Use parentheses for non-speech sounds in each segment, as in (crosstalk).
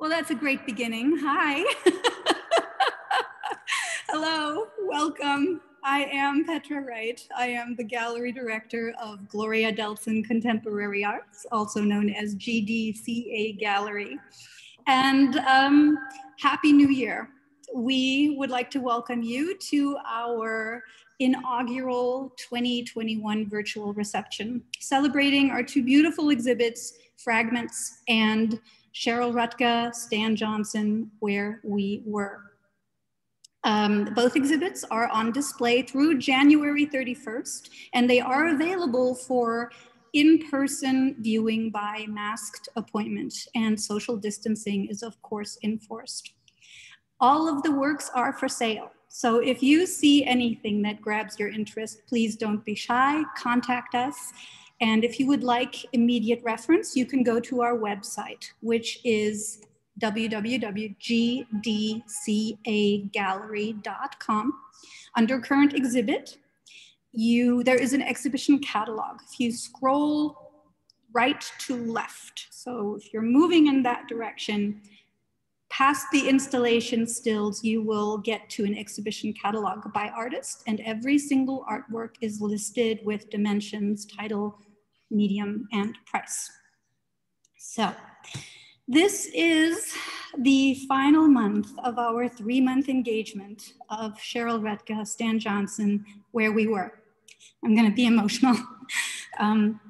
Well, that's a great beginning. Hi. (laughs) Hello, welcome. I am Petra Wright. I am the gallery director of Gloria Delson Contemporary Arts, also known as GDCA Gallery. And um, Happy New Year. We would like to welcome you to our inaugural 2021 virtual reception, celebrating our two beautiful exhibits, Fragments and Cheryl Hrudka, Stan Johnson, Where We Were. Um, both exhibits are on display through January 31st, and they are available for in-person viewing by masked appointment, and social distancing is of course enforced. All of the works are for sale. So if you see anything that grabs your interest, please don't be shy, contact us. And if you would like immediate reference, you can go to our website, which is www.gdcagallery.com. Under current exhibit, you there is an exhibition catalog. If you scroll right to left, so if you're moving in that direction, past the installation stills, you will get to an exhibition catalog by artist, and every single artwork is listed with dimensions, title, medium, and price. So this is the final month of our three month engagement of Cheryl Hrudka, Stan Johnson, Where We Were. I'm gonna be emotional. (laughs) um,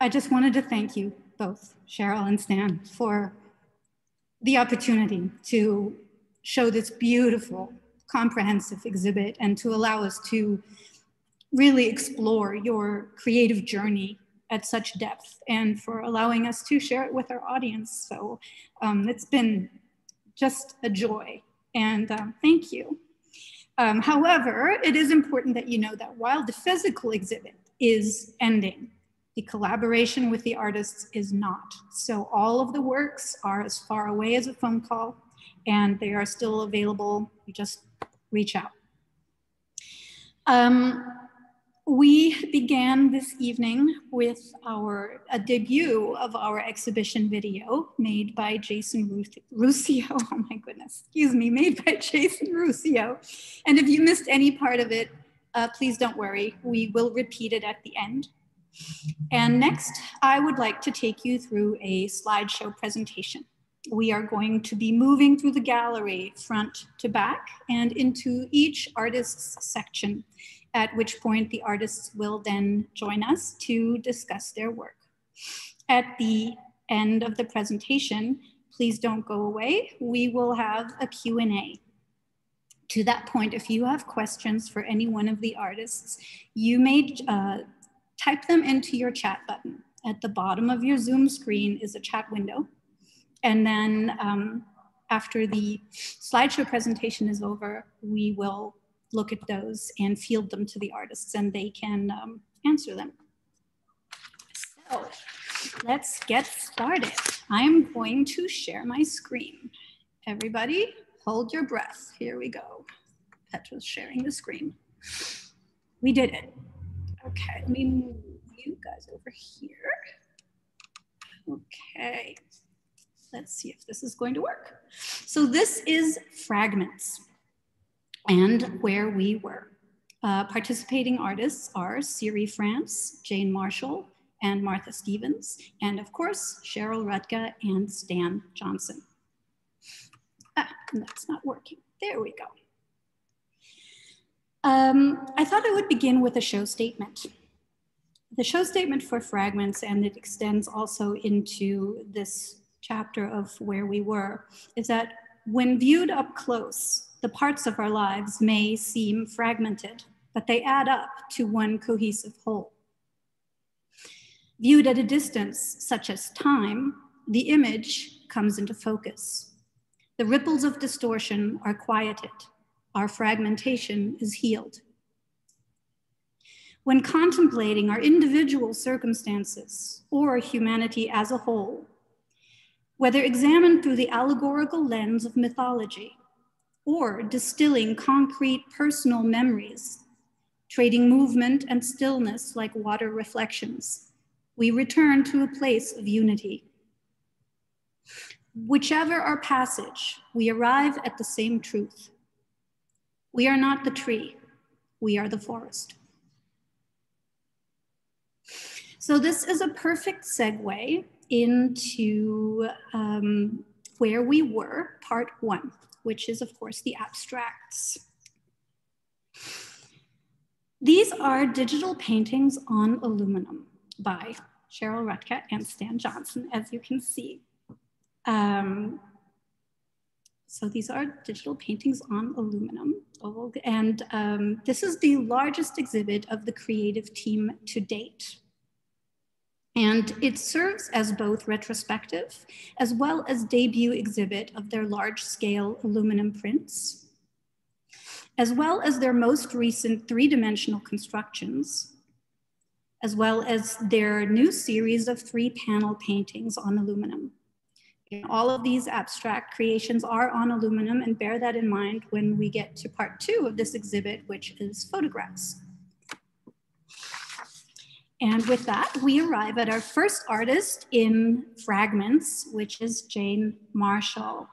I just wanted to thank you both, Cheryl and Stan, for the opportunity to show this beautiful, comprehensive exhibit and to allow us to really explore your creative journey at such depth and for allowing us to share it with our audience. So um, it's been just a joy and um, thank you. Um, however, it is important that you know that while the physical exhibit is ending, the collaboration with the artists is not. So all of the works are as far away as a phone call and they are still available. You just reach out. Um, we began this evening with our a debut of our exhibition video made by Jason Ruscio. (laughs) Oh my goodness, excuse me, made by (laughs) Jason Ruscio. And if you missed any part of it, uh, please don't worry, we will repeat it at the end. And next, I would like to take you through a slideshow presentation. We are going to be moving through the gallery front to back and into each artist's section at which point the artists will then join us to discuss their work. At the end of the presentation, please don't go away. We will have a Q&A. To that point, if you have questions for any one of the artists, you may uh, type them into your chat button. At the bottom of your Zoom screen is a chat window. And then um, after the slideshow presentation is over, we will look at those and field them to the artists and they can um, answer them. So let's get started. I'm going to share my screen. Everybody hold your breath. Here we go. Petra's sharing the screen. We did it. Okay, let me move you guys over here. Okay, let's see if this is going to work. So this is fragments and where we were. Uh, participating artists are Siri France, Jane Marshall, and Martha Stevens, and of course, Cheryl Hrudka and Stan Johnson. Ah, that's not working. There we go. Um, I thought I would begin with a show statement. The show statement for fragments, and it extends also into this chapter of where we were, is that when viewed up close, the parts of our lives may seem fragmented, but they add up to one cohesive whole. Viewed at a distance, such as time, the image comes into focus. The ripples of distortion are quieted. Our fragmentation is healed. When contemplating our individual circumstances or humanity as a whole, whether examined through the allegorical lens of mythology or distilling concrete personal memories, trading movement and stillness like water reflections, we return to a place of unity. Whichever our passage, we arrive at the same truth. We are not the tree, we are the forest. So this is a perfect segue into um, where we were, part one, which is of course the abstracts. These are digital paintings on aluminum by Cheryl Hrudka and Stan Johnson, as you can see. Um, so these are digital paintings on aluminum. And um, this is the largest exhibit of the creative team to date. And it serves as both retrospective as well as debut exhibit of their large scale aluminum prints, as well as their most recent three dimensional constructions, as well as their new series of three panel paintings on aluminum. And all of these abstract creations are on aluminum and bear that in mind when we get to part two of this exhibit, which is photographs. And with that, we arrive at our first artist in Fragments, which is Jane Marshall.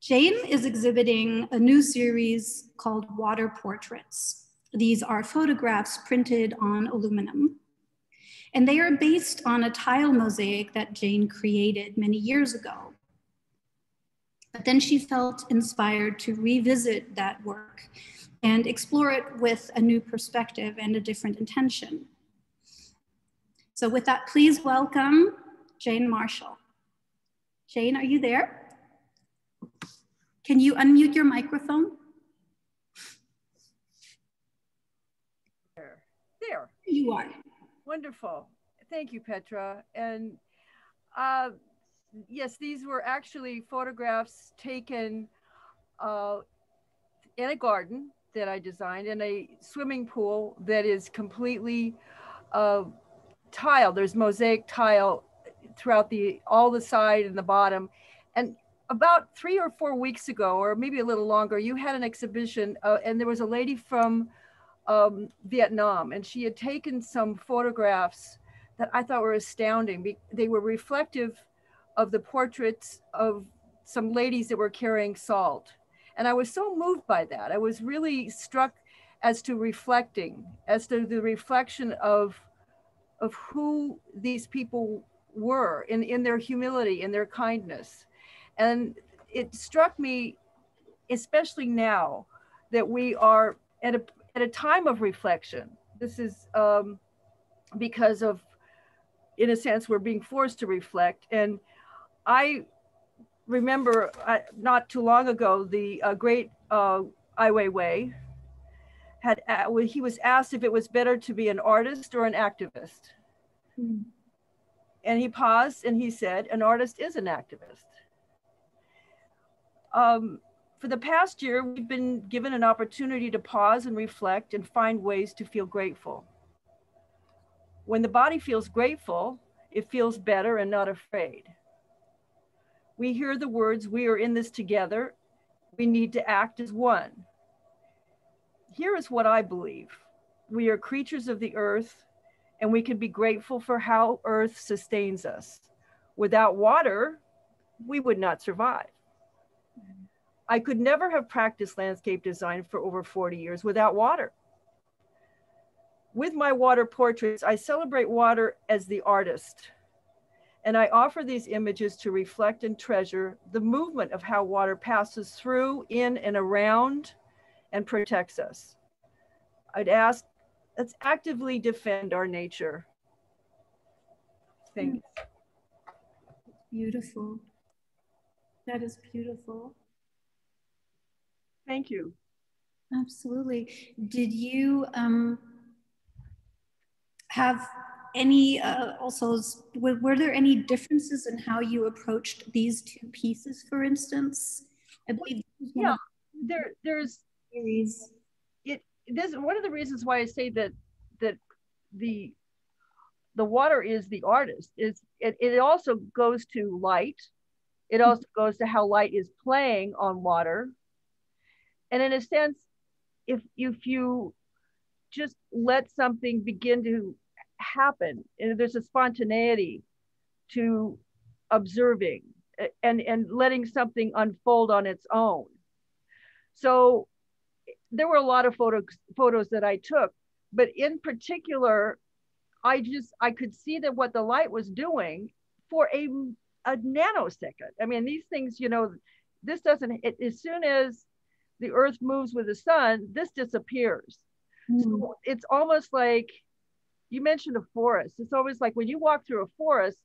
Jane is exhibiting a new series called Water Portraits. These are photographs printed on aluminum. And they are based on a tile mosaic that Jane created many years ago. But then she felt inspired to revisit that work and explore it with a new perspective and a different intention. So with that, please welcome Jane Marshall. Jane, are you there? Can you unmute your microphone? There, there. You are. Wonderful. Thank you, Petra. And uh, yes, these were actually photographs taken uh, in a garden that I designed in a swimming pool that is completely uh, tile. There's mosaic tile throughout the all the side and the bottom. And about three or four weeks ago, or maybe a little longer, you had an exhibition, uh, and there was a lady from um, Vietnam, and she had taken some photographs that I thought were astounding. They were reflective of the portraits of some ladies that were carrying salt. And I was so moved by that. I was really struck as to reflecting, as to the reflection of of who these people were in, in their humility and their kindness. And it struck me, especially now, that we are at a, at a time of reflection. This is um, because of, in a sense, we're being forced to reflect. And I remember uh, not too long ago, the uh, great uh, Ai Weiwei had he was asked if it was better to be an artist or an activist. Mm. And he paused and he said, An artist is an activist. Um, for the past year, we've been given an opportunity to pause and reflect and find ways to feel grateful. When the body feels grateful, it feels better and not afraid. We hear the words, We are in this together. We need to act as one here is what I believe we are creatures of the earth, and we can be grateful for how earth sustains us. Without water, we would not survive. I could never have practiced landscape design for over 40 years without water. With my water portraits, I celebrate water as the artist. And I offer these images to reflect and treasure the movement of how water passes through, in, and around and protects us. I'd ask, let's actively defend our nature. Thanks. Beautiful. That is beautiful. Thank you. Absolutely. Did you um, have any uh, also, were, were there any differences in how you approached these two pieces, for instance? I believe. Yeah, there, there's series. It this one of the reasons why I say that that the the water is the artist is it, it also goes to light. It also goes to how light is playing on water. And in a sense if if you just let something begin to happen there's a spontaneity to observing and and letting something unfold on its own. So there were a lot of photos photos that i took but in particular i just i could see that what the light was doing for a a nanosecond. I mean these things you know this doesn't it, as soon as the earth moves with the sun this disappears. Mm. so it's almost like you mentioned a forest. It's always like when you walk through a forest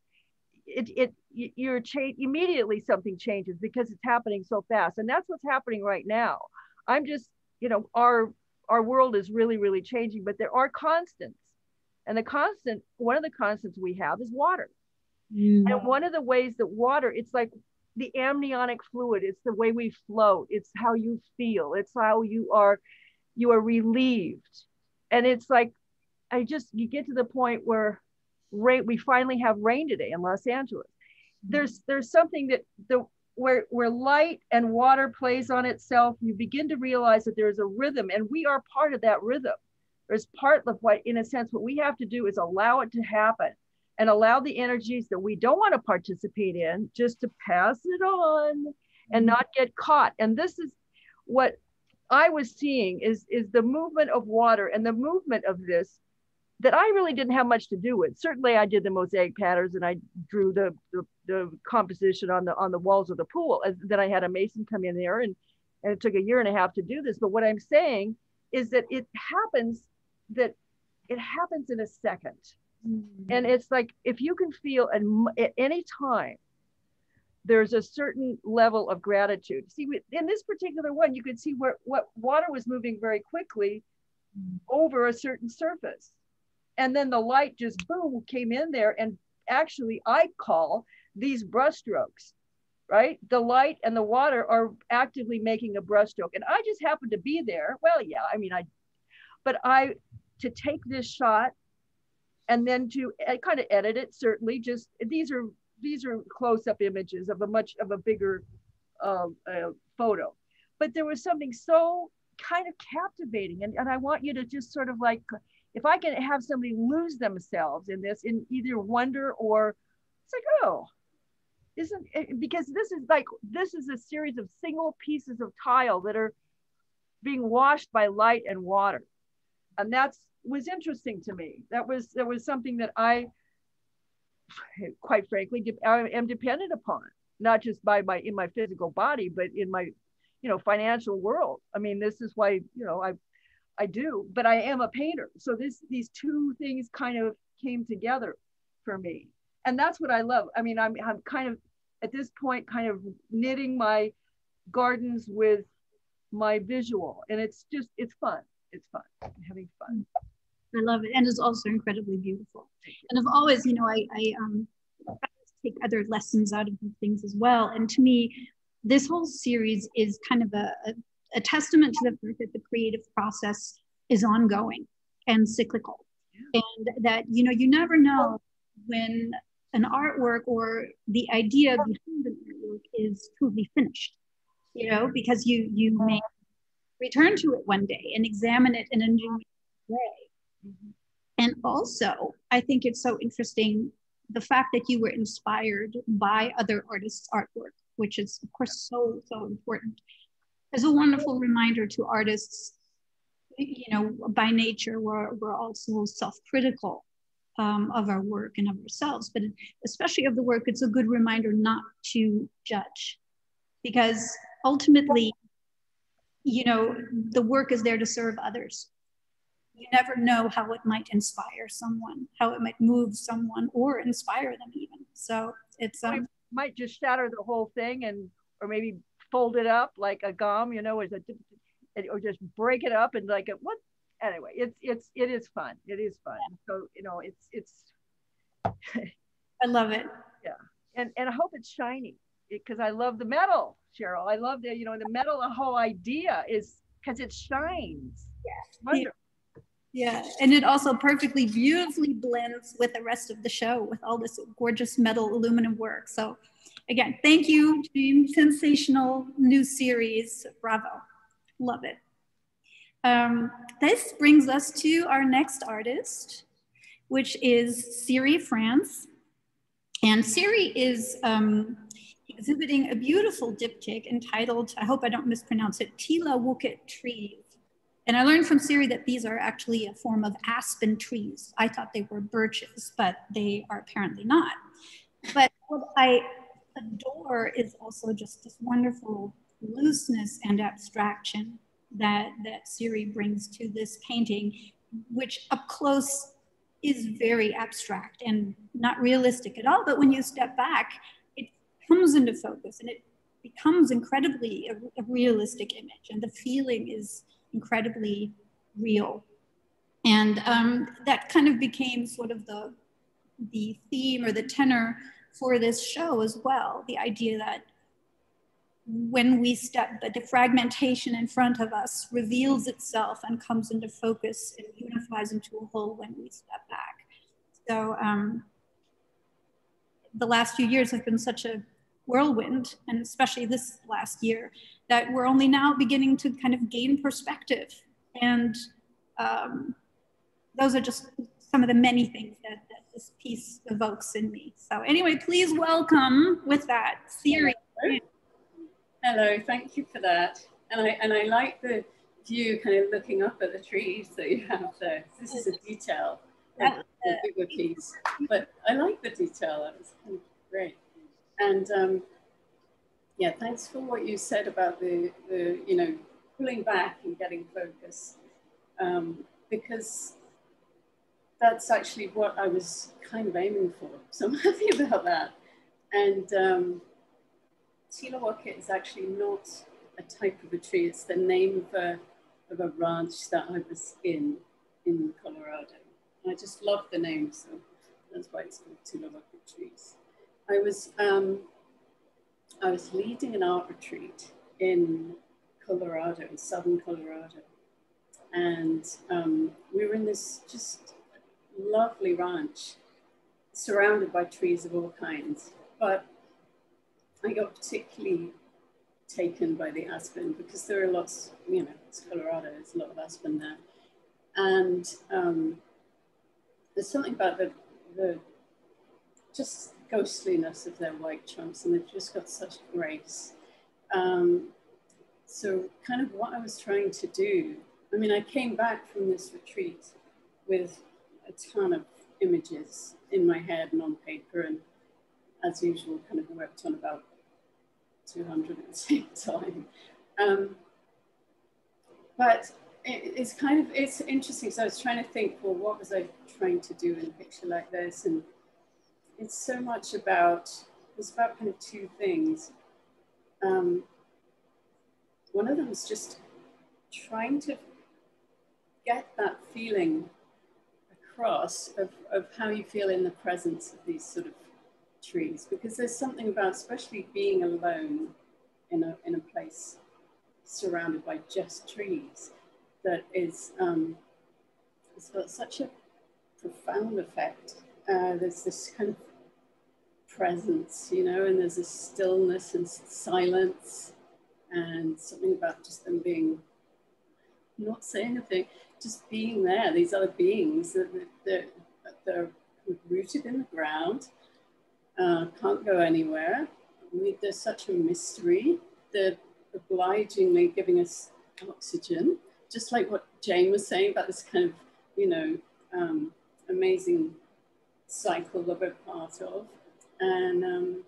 it, it you're change immediately something changes because it's happening so fast. And that's what's happening right now. I'm just you know our our world is really really changing but there are constants. And the constant one of the constants we have is water. Mm. and one of the ways that water it's like the amniotic fluid it's the way we float it's how you feel it's how you are you are relieved. And it's like i just you get to the point where rain we finally have rain today in los angeles. There's there's something that the where where light and water plays on itself you begin to realize that there's a rhythm and we are part of that rhythm there's part of what in a sense what we have to do is allow it to happen and allow the energies that we don't want to participate in just to pass it on and mm-hmm. not get caught and this is what i was seeing is is the movement of water and the movement of this that I really didn't have much to do with. Certainly, I did the mosaic patterns and I drew the, the, the composition on the on the walls of the pool. And then I had a mason come in there, and and it took a year and a half to do this. But what I'm saying is that it happens that it happens in a 2nd mm-hmm. and it's like if you can feel at, at any time there's a certain level of gratitude. See, in this particular one, you could see where what water was moving very quickly mm. over a certain surface and then the light just boom came in there and actually I call these brushstrokes, right? The light and the water are actively making a brushstroke. And I just happened to be there. Well, yeah, I mean, I, but I, to take this shot and then to kind of edit it, certainly just, these are, these are close-up images of a much, of a bigger uh, uh, photo. But there was something so kind of captivating. And, and I want you to just sort of like, if I can have somebody lose themselves in this, in either wonder or it's like, oh, isn't it, because this is like this is a series of single pieces of tile that are being washed by light and water, and that's was interesting to me. That was that was something that I, quite frankly, I am dependent upon, not just by my in my physical body, but in my, you know, financial world. I mean, this is why you know I I do, but I am a painter. So this these two things kind of came together for me. And that's what I love. I mean, I'm I'm kind of at this point kind of knitting my gardens with my visual and it's just it's fun. It's fun. I'm having fun. I love it. And it's also incredibly beautiful. And I've always, you know, I I um take other lessons out of these things as well. And to me, this whole series is kind of a, a a testament to the fact that the creative process is ongoing and cyclical. And that you know you never know when an artwork or the idea behind an artwork is truly finished you know because you you may return to it one day and examine it in a new way. Mm-hmm. and also i think it's so interesting the fact that you were inspired by other artists artwork which is of course so so important as a wonderful reminder to artists, you know, by nature, we're, we're also self-critical um, of our work and of ourselves, but especially of the work, it's a good reminder not to judge because ultimately, you know, the work is there to serve others. You never know how it might inspire someone, how it might move someone or inspire them even. So it's um, might just shatter the whole thing and or maybe fold it up like a gum, you know, a, or just break it up and like a, what? Anyway, it's it's it is fun. It is fun. So you know, it's it's. (laughs) I love it. Yeah, and and I hope it's shiny because I love the metal, Cheryl. I love the you know the metal. The whole idea is because it shines. Yeah. Yeah, and it also perfectly, beautifully blends with the rest of the show with all this gorgeous metal aluminum work. So Again, thank you, team. Sensational new series. Bravo. Love it. Um, this brings us to our next artist, which is Siri France. And Siri is um, exhibiting a beautiful diptych entitled, I hope I don't mispronounce it, Tila Wukit trees. And I learned from Siri that these are actually a form of aspen trees. I thought they were birches, but they are apparently not. But what I adore is also just this wonderful looseness and abstraction that, that Siri brings to this painting, which up close is very abstract and not realistic at all. But when you step back, it comes into focus and it becomes incredibly a, a realistic image. And the feeling is incredibly real. And um, that kind of became sort of the, the theme or the tenor for this show as well. The idea that when we step, the fragmentation in front of us reveals itself and comes into focus and unifies into a whole when we step back. So um, the last few years have been such a whirlwind, and especially this last year, that we're only now beginning to kind of gain perspective. And um, those are just some of the many things that, that, this piece evokes in me. So anyway, please welcome with that Siri. Hello. Hello, thank you for that. And I, and I like the view kind of looking up at the trees that you have there. This is a detail, a bigger piece. But I like the detail, that was kind of great. And um, yeah, thanks for what you said about the, the you know, pulling back and getting focus. Um, because that's actually what I was kind of aiming for. So I'm (laughs) happy about that. And um, Tila Wukit is actually not a type of a tree. It's the name of a, of a ranch that I was in, in Colorado. And I just love the name, so that's why it's called Tila Wukit trees. I was um, I was leading an art retreat in Colorado, in southern Colorado. And um, we were in this just lovely ranch surrounded by trees of all kinds. But I got particularly taken by the aspen because there are lots, you know, it's Colorado, there's a lot of aspen there. And um, there's something about the, the just ghostliness of their white trunks, and they've just got such grace. Um, so, kind of what I was trying to do, I mean, I came back from this retreat with a ton of images in my head and on paper, and as usual, kind of worked on about 200 at the same (laughs) time. Um, but it, it's kind of it's interesting. So I was trying to think, well, what was I trying to do in a picture like this, and it's so much about, it's about kind of two things. Um, one of them is just trying to get that feeling across of, of how you feel in the presence of these sort of trees, because there's something about, especially being alone in a, in a place surrounded by just trees, that is, um, it's got such a profound effect. Uh, there's this kind of presence, you know, and there's this stillness and silence and something about just them being, not saying anything, just being there, these other beings that, that, that they're rooted in the ground, uh, can't go anywhere. We, there's such a mystery. They're obligingly giving us oxygen, just like what Jane was saying about this kind of, you know, um, amazing cycle that we're part of. And, um,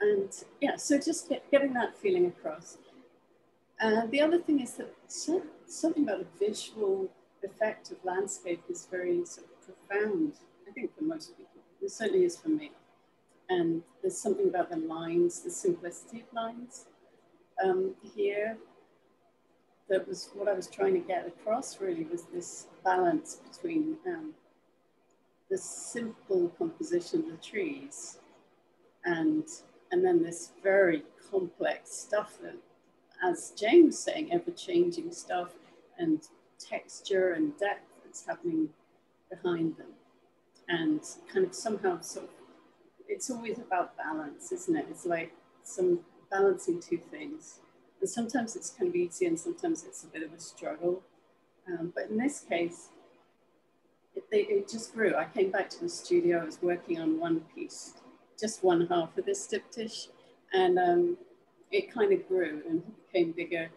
and yeah, so just get, getting that feeling across. Uh, the other thing is that something about the visual effect of landscape is very sort of profound, I think for most people. It certainly is for me. And there's something about the lines, the simplicity of lines um, here that was what I was trying to get across really was this balance between um, the simple composition of the trees and and then this very complex stuff that as Jane was saying ever changing stuff and texture and depth that's happening behind them. And kind of somehow sort of it's always about balance isn't it? It's like some balancing two things. And sometimes it's kind of easy and sometimes it's a bit of a struggle. Um, but in this case it, they, it just grew. I came back to the studio, I was working on one piece, just one half of this diptych, and um, it kind of grew. And became bigger.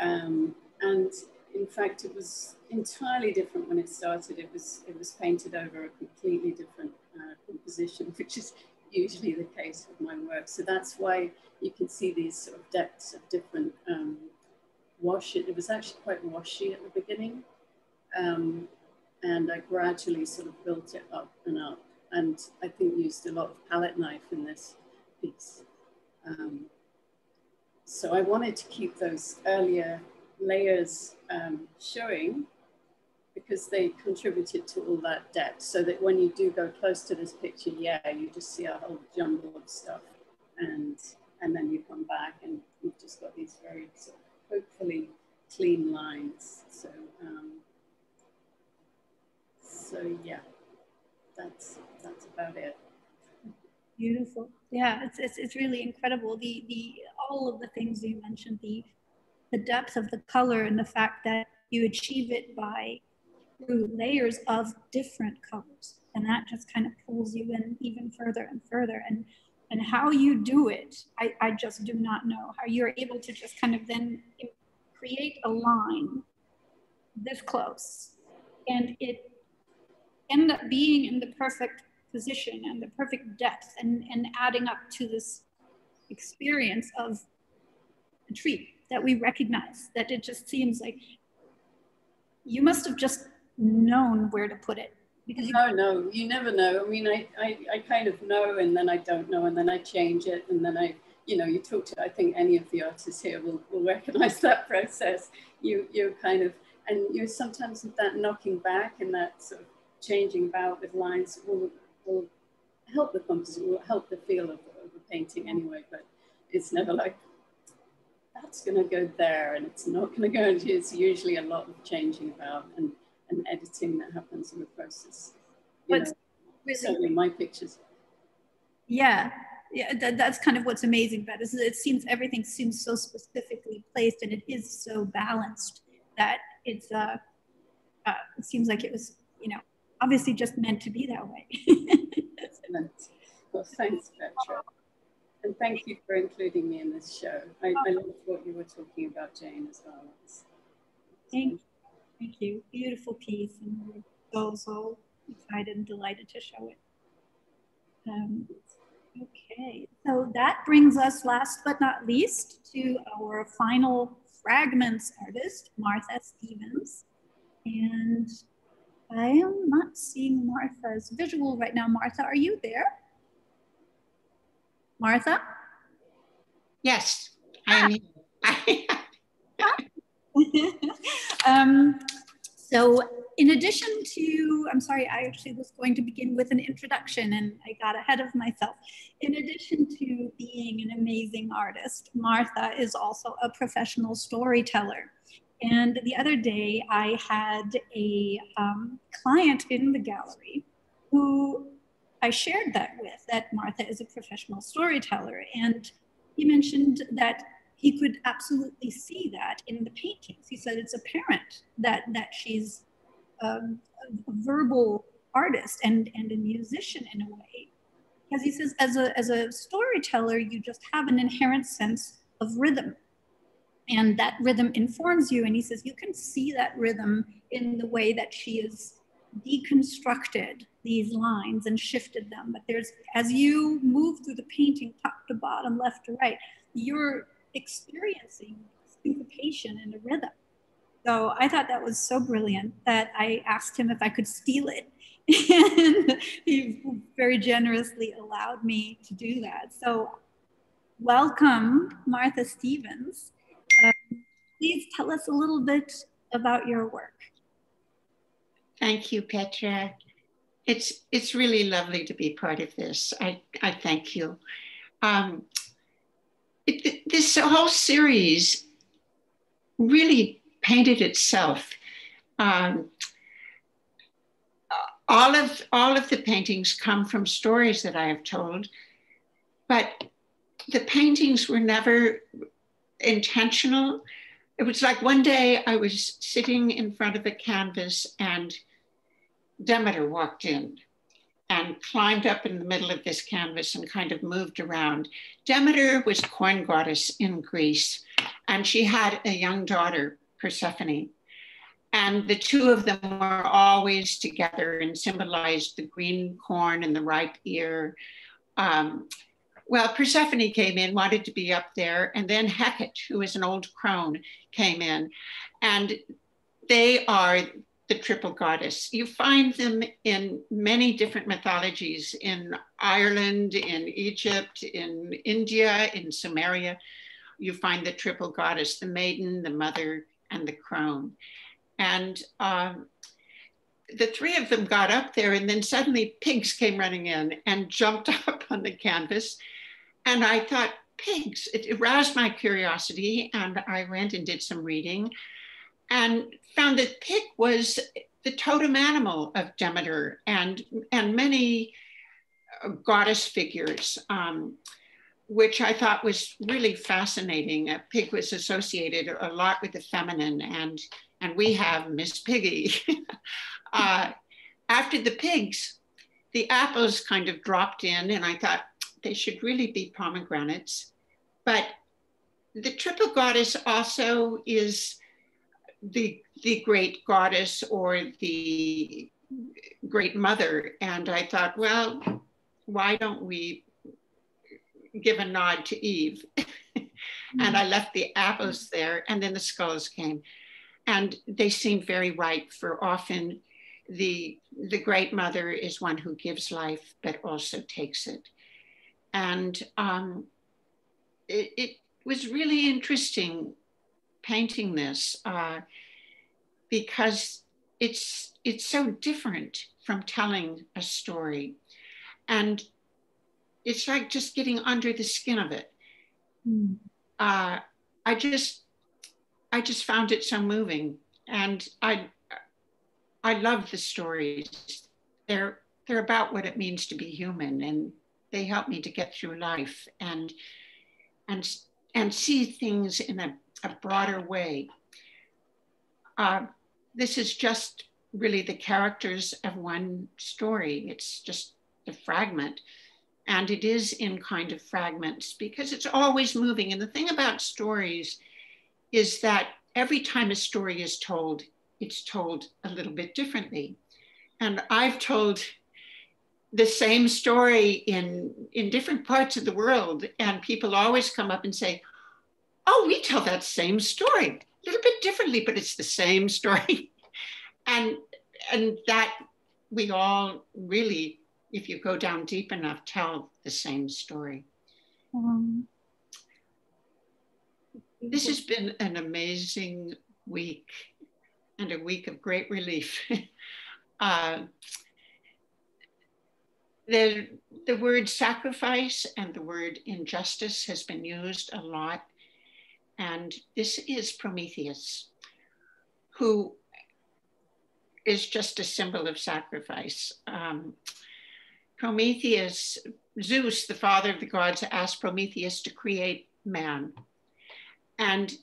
Um, and in fact, it was entirely different when it started. It was it was painted over a completely different uh, composition, (laughs) which is usually the case with my work. So that's why you can see these sort of depths of different um, wash. It, was actually quite washy at the beginning. Um, and I gradually sort of built it up and up. And I think used a lot of palette knife in this piece. Um, so I wanted to keep those earlier layers um, showing because they contributed to all that depth so that when you do go close to this picture, yeah, you just see a whole jumble of stuff and, and then you come back and you've just got these very sort of hopefully clean lines. So, um, so yeah, that's, that's about it. Beautiful. Yeah, it's, it's, it's really incredible. The, the, all of the things you mentioned, the, the depth of the color and the fact that you achieve it by through layers of different colors. And that just kind of pulls you in even further and further. And and how you do it, I, I just do not know. How you're able to just kind of then create a line this close and it end up being in the perfect position and the perfect depth and, and adding up to this experience of a tree that we recognize that it just seems like you must have just known where to put it. Because no no you never know. I mean I, I i kind of know and then i don't know and then i change it and then i you know you talk to i think any of the artists here will, will (laughs) recognize that process. You you kind of and you sometimes with that knocking back and that sort of changing about with lines will will help the composition will help the feel of, of the painting anyway but it's never like that's going to go there and it's not going to go into it's usually a lot of changing about and and editing that happens in the process. You know, really, certainly my pictures. Yeah, yeah, that, that's kind of what's amazing about it. It seems everything seems so specifically placed, and it is so balanced that it's uh, uh it seems like it was, you know, obviously just meant to be that way. (laughs) Excellent. Well, thanks, Petra. And thank you for including me in this show. I, I love what you were talking about, Jane, as well. Thank you. Thank you. Beautiful piece, and we're so, so excited and delighted to show it. Um, okay, so that brings us last but not least to our final fragments artist, Martha Stevens. And I am not seeing Martha's visual right now. Martha, are you there? Martha? Yes, I am (laughs) um, so in addition to, I'm sorry, I actually was going to begin with an introduction and I got ahead of myself. In addition to being an amazing artist, Martha is also a professional storyteller. And the other day I had a um, client in the gallery who I shared that with, that Martha is a professional storyteller. And he mentioned that he could absolutely see that in the paintings. He said it's apparent that that she's um, a verbal artist and, and a musician in a way. Because he says, as a, as a storyteller, you just have an inherent sense of rhythm. And that rhythm informs you. And he says, you can see that rhythm in the way that she has deconstructed these lines and shifted them. But there's, as you move through the painting, top to bottom, left to right, you're experiencing syncopation and a rhythm. So I thought that was so brilliant that I asked him if I could steal it. (laughs) and he very generously allowed me to do that. So welcome, Martha Stevens. Please tell us a little bit about your work. Thank you, Petra. It's, it's really lovely to be part of this. I, I thank you. Um, it, this whole series really painted itself. Um, all of all of the paintings come from stories that I have told, but the paintings were never intentional. It was like one day I was sitting in front of a canvas and Demeter walked in. and climbed up in the middle of this canvas and kind of moved around. Demeter was corn goddess in Greece, and she had a young daughter, Persephone. And the two of them were always together and symbolized the green corn and the ripe ear. Um, well, Persephone came in, wanted to be up there, and then Hecate, who is an old crone, came in. And they are the triple goddess. You find them in many different mythologies in Ireland, in Egypt, in India, in Sumeria. You find the triple goddess, the maiden, the mother, and the crone. And um, the three of them got up there, and then suddenly pigs came running in and jumped (laughs) up on the canvas. And I thought, pigs, it aroused my curiosity, and I went and did some reading and found that pig was the totem animal of Demeter and, and many uh, goddess figures, um, which I thought was really fascinating. A pig was associated a lot with the feminine, and, and we have Miss Piggy. (laughs) uh, after the pigs, the apples kind of dropped in, and I thought they should really be pomegranates. But the triple goddess also is the the great goddess or the great mother. And i thought well why don't we give a nod to eve? (laughs) And i mm-hmm. left the apples there and then the skulls came. And they seemed very right for often the the great mother is one who gives life but also takes it and um, it, it was really interesting painting this uh, because it's it's so different from telling a story, and it's like just getting under the skin of it. Mm. Uh, I just I just found it so moving, and I I love the stories. They're they're about what it means to be human, and they help me to get through life and and and see things in a a broader way. Uh, this is just really the characters of one story. It's just a fragment. And it is in kind of fragments because it's always moving. And the thing about stories is that every time a story is told, it's told a little bit differently. And I've told the same story in, in different parts of the world, and people always come up and say, oh, we tell that same story a little bit differently, but it's the same (laughs) story. and and that we all really, if you go down deep enough, tell the same story. Um, this has been an amazing week and a week of great relief. (laughs) uh, the, the word sacrifice and the word injustice has been used a lot and this is Prometheus, who is just a symbol of sacrifice. Um, Prometheus, Zeus, the father of the gods, asked Prometheus to create man. And,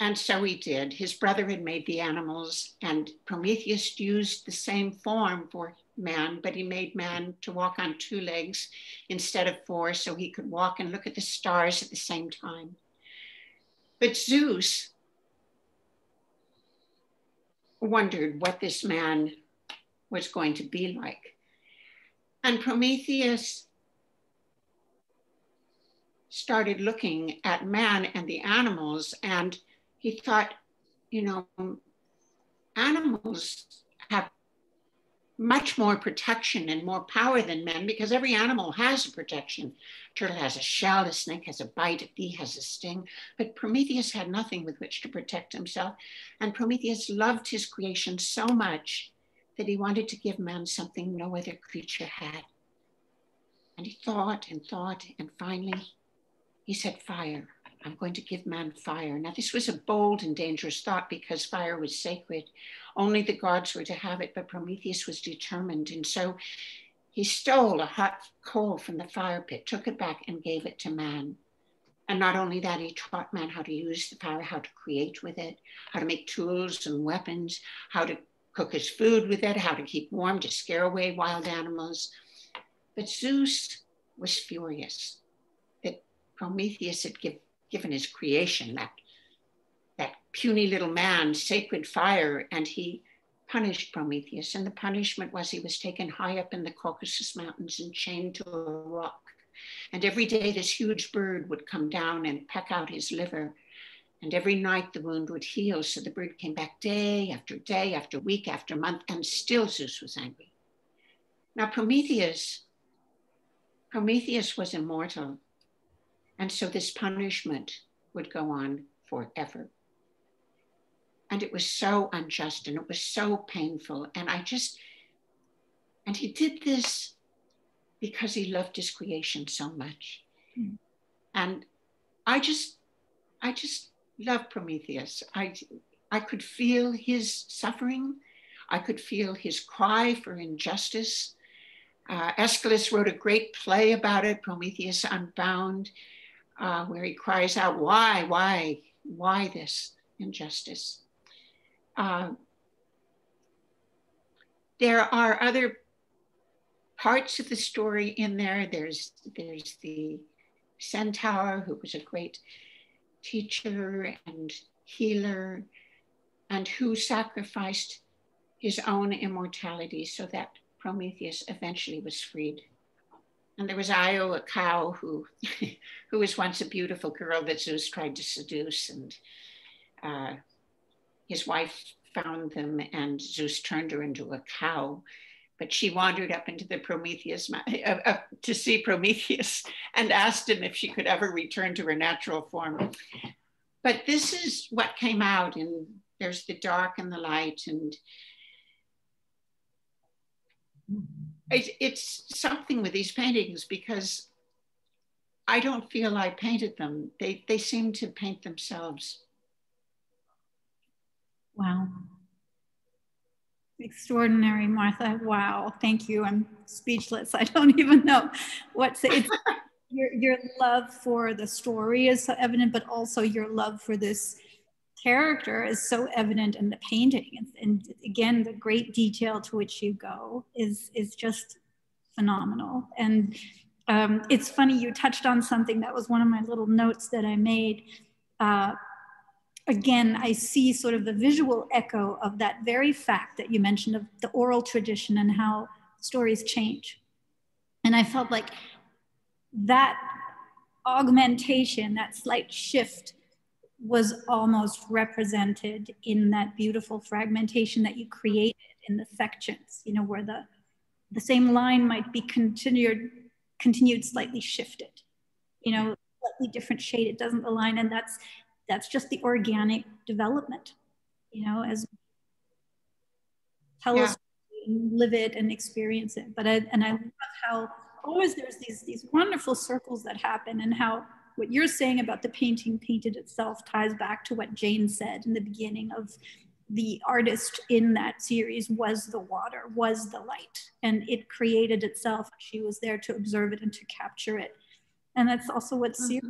and so he did. His brother had made the animals, and Prometheus used the same form for man, but he made man to walk on two legs instead of four, so he could walk and look at the stars at the same time. But Zeus wondered what this man was going to be like. And Prometheus started looking at man and the animals, and he thought, you know, animals have much more protection and more power than men because every animal has a protection. Turtle has a shell, a snake has a bite, a bee has a sting. But Prometheus had nothing with which to protect himself. And Prometheus loved his creation so much that he wanted to give man something no other creature had. And he thought and thought, and finally he said, Fire. I'm going to give man fire. Now, this was a bold and dangerous thought because fire was sacred. Only the gods were to have it, but Prometheus was determined. And so he stole a hot coal from the fire pit, took it back, and gave it to man. And not only that, he taught man how to use the fire, how to create with it, how to make tools and weapons, how to cook his food with it, how to keep warm to scare away wild animals. But Zeus was furious that Prometheus had give, given his creation, that, that puny little man, sacred fire, and he punished Prometheus. And the punishment was he was taken high up in the Caucasus Mountains and chained to a rock. And every day, this huge bird would come down and peck out his liver. And every night, the wound would heal. So the bird came back day after day, after week, after month, and still Zeus was angry. Now, Prometheus, Prometheus was immortal. And so this punishment would go on forever. And it was so unjust and it was so painful. And I just, and he did this because he loved his creation so much. Mm. And I just, I just love Prometheus. I, I could feel his suffering. I could feel his cry for injustice. Uh, Aeschylus wrote a great play about it, Prometheus Unbound, uh, where he cries out, Why, why, why this injustice? Uh, there are other parts of the story in there. There's, there's the centaur, who was a great teacher and healer, and who sacrificed his own immortality so that Prometheus eventually was freed. And there was Io, a cow who, (laughs) who was once a beautiful girl that Zeus tried to seduce, and uh, his wife found them and Zeus turned her into a cow. But she wandered up into the Prometheus uh, uh, to see Prometheus and asked him if she could ever return to her natural form. But this is what came out, and there's the dark and the light, and it, it's something with these paintings because I don't feel I painted them. They, they seem to paint themselves. Wow. Extraordinary, Martha. Wow. Thank you. I'm speechless. (laughs) I don't even know what to say. (laughs) your, your love for the story is so evident, but also your love for this character is so evident in the painting. And, and again, the great detail to which you go is, is just phenomenal. And um, it's funny, you touched on something that was one of my little notes that I made. Uh, again, I see sort of the visual echo of that very fact that you mentioned of the oral tradition and how stories change. And I felt like that augmentation, that slight shift was almost represented in that beautiful fragmentation that you created in the sections, you know, where the, the same line might be continued, continued slightly shifted, you know, slightly different shade, it doesn't align. And that's that's just the organic development, you know, as tell yeah. us live it and experience it. But I, and I love how always there's these these wonderful circles that happen and how what you're saying about the painting painted itself ties back to what Jane said in the beginning of the artist in that series was the water, was the light, and it created itself. She was there to observe it and to capture it. And that's also what mm-hmm. Said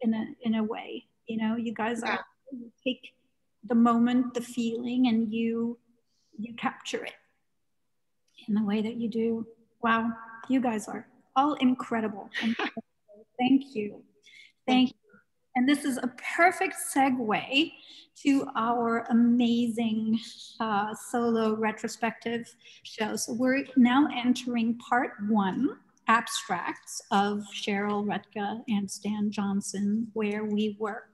in a, in a way. You know, you guys are you take the moment, the feeling, and you you capture it in the way that you do. Wow, you guys are all incredible. (laughs) Thank you. Thank you. And this is a perfect segue to our amazing uh, solo retrospective show. So we're now entering part one abstracts of Cheryl Hrudka and Stan Johnson, where we were.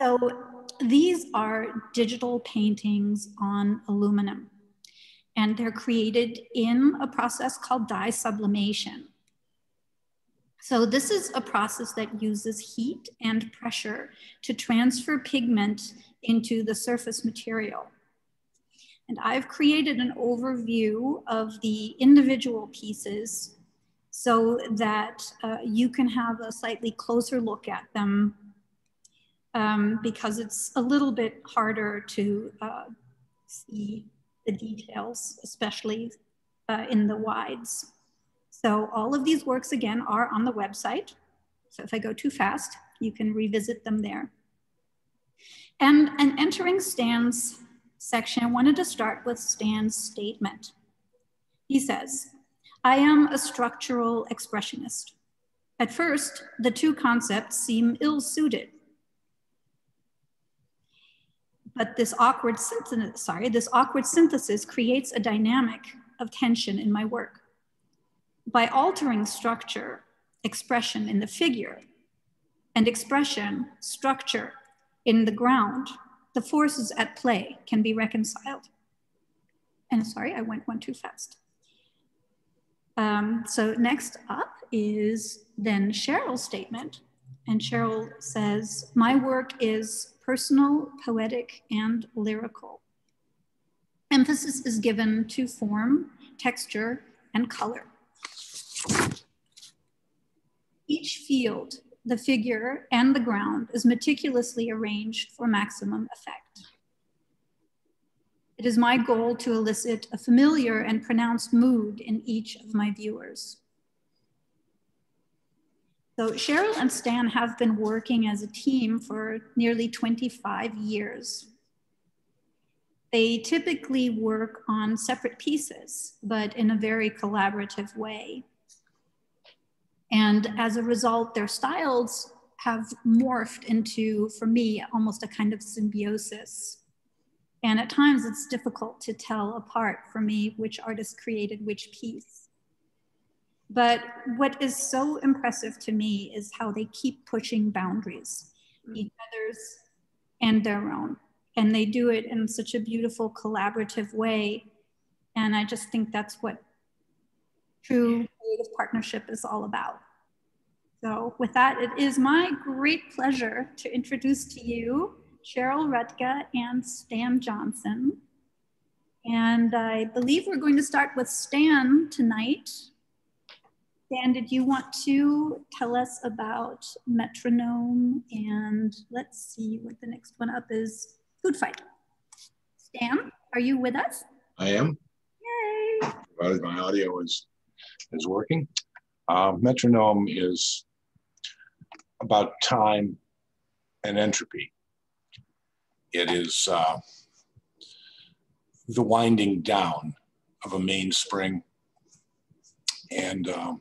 So these are digital paintings on aluminum and they're created in a process called dye sublimation. So this is a process that uses heat and pressure to transfer pigment into the surface material. And I've created an overview of the individual pieces so that uh, you can have a slightly closer look at them um, because it's a little bit harder to uh, see the details, especially uh, in the wides. So all of these works again are on the website. So if I go too fast, you can revisit them there. And an entering Stan's section, I wanted to start with Stan's statement. He says, I am a structural expressionist. At first, the two concepts seem ill-suited. But this awkward sorry, this awkward synthesis creates a dynamic of tension in my work. By altering structure, expression in the figure, and expression, structure in the ground, the forces at play can be reconciled. And sorry, I went one too fast. Um, so next up is then Cheryl's statement. And Cheryl says, my work is personal, poetic, and lyrical. Emphasis is given to form, texture, and color. Each field, the figure, and the ground is meticulously arranged for maximum effect. It is my goal to elicit a familiar and pronounced mood in each of my viewers. So Cheryl and Stan have been working as a team for nearly 25 years. They typically work on separate pieces, but in a very collaborative way. And as a result, their styles have morphed into, for me, almost a kind of symbiosis. And at times it's difficult to tell apart for me which artist created which piece. But what is so impressive to me is how they keep pushing boundaries, mm. each other's and their own. And they do it in such a beautiful collaborative way. And I just think that's what true creative partnership is all about. So with that, it is my great pleasure to introduce to you Cheryl Hrudka and Stan Johnson. And I believe we're going to start with Stan tonight. Stan, did you want to tell us about metronome? And let's see what the next one up is, food fight. Stan, are you with us? I am. Yay. My audio is, is working. Uh, metronome is about time and entropy. It is uh, the winding down of a mainspring and um,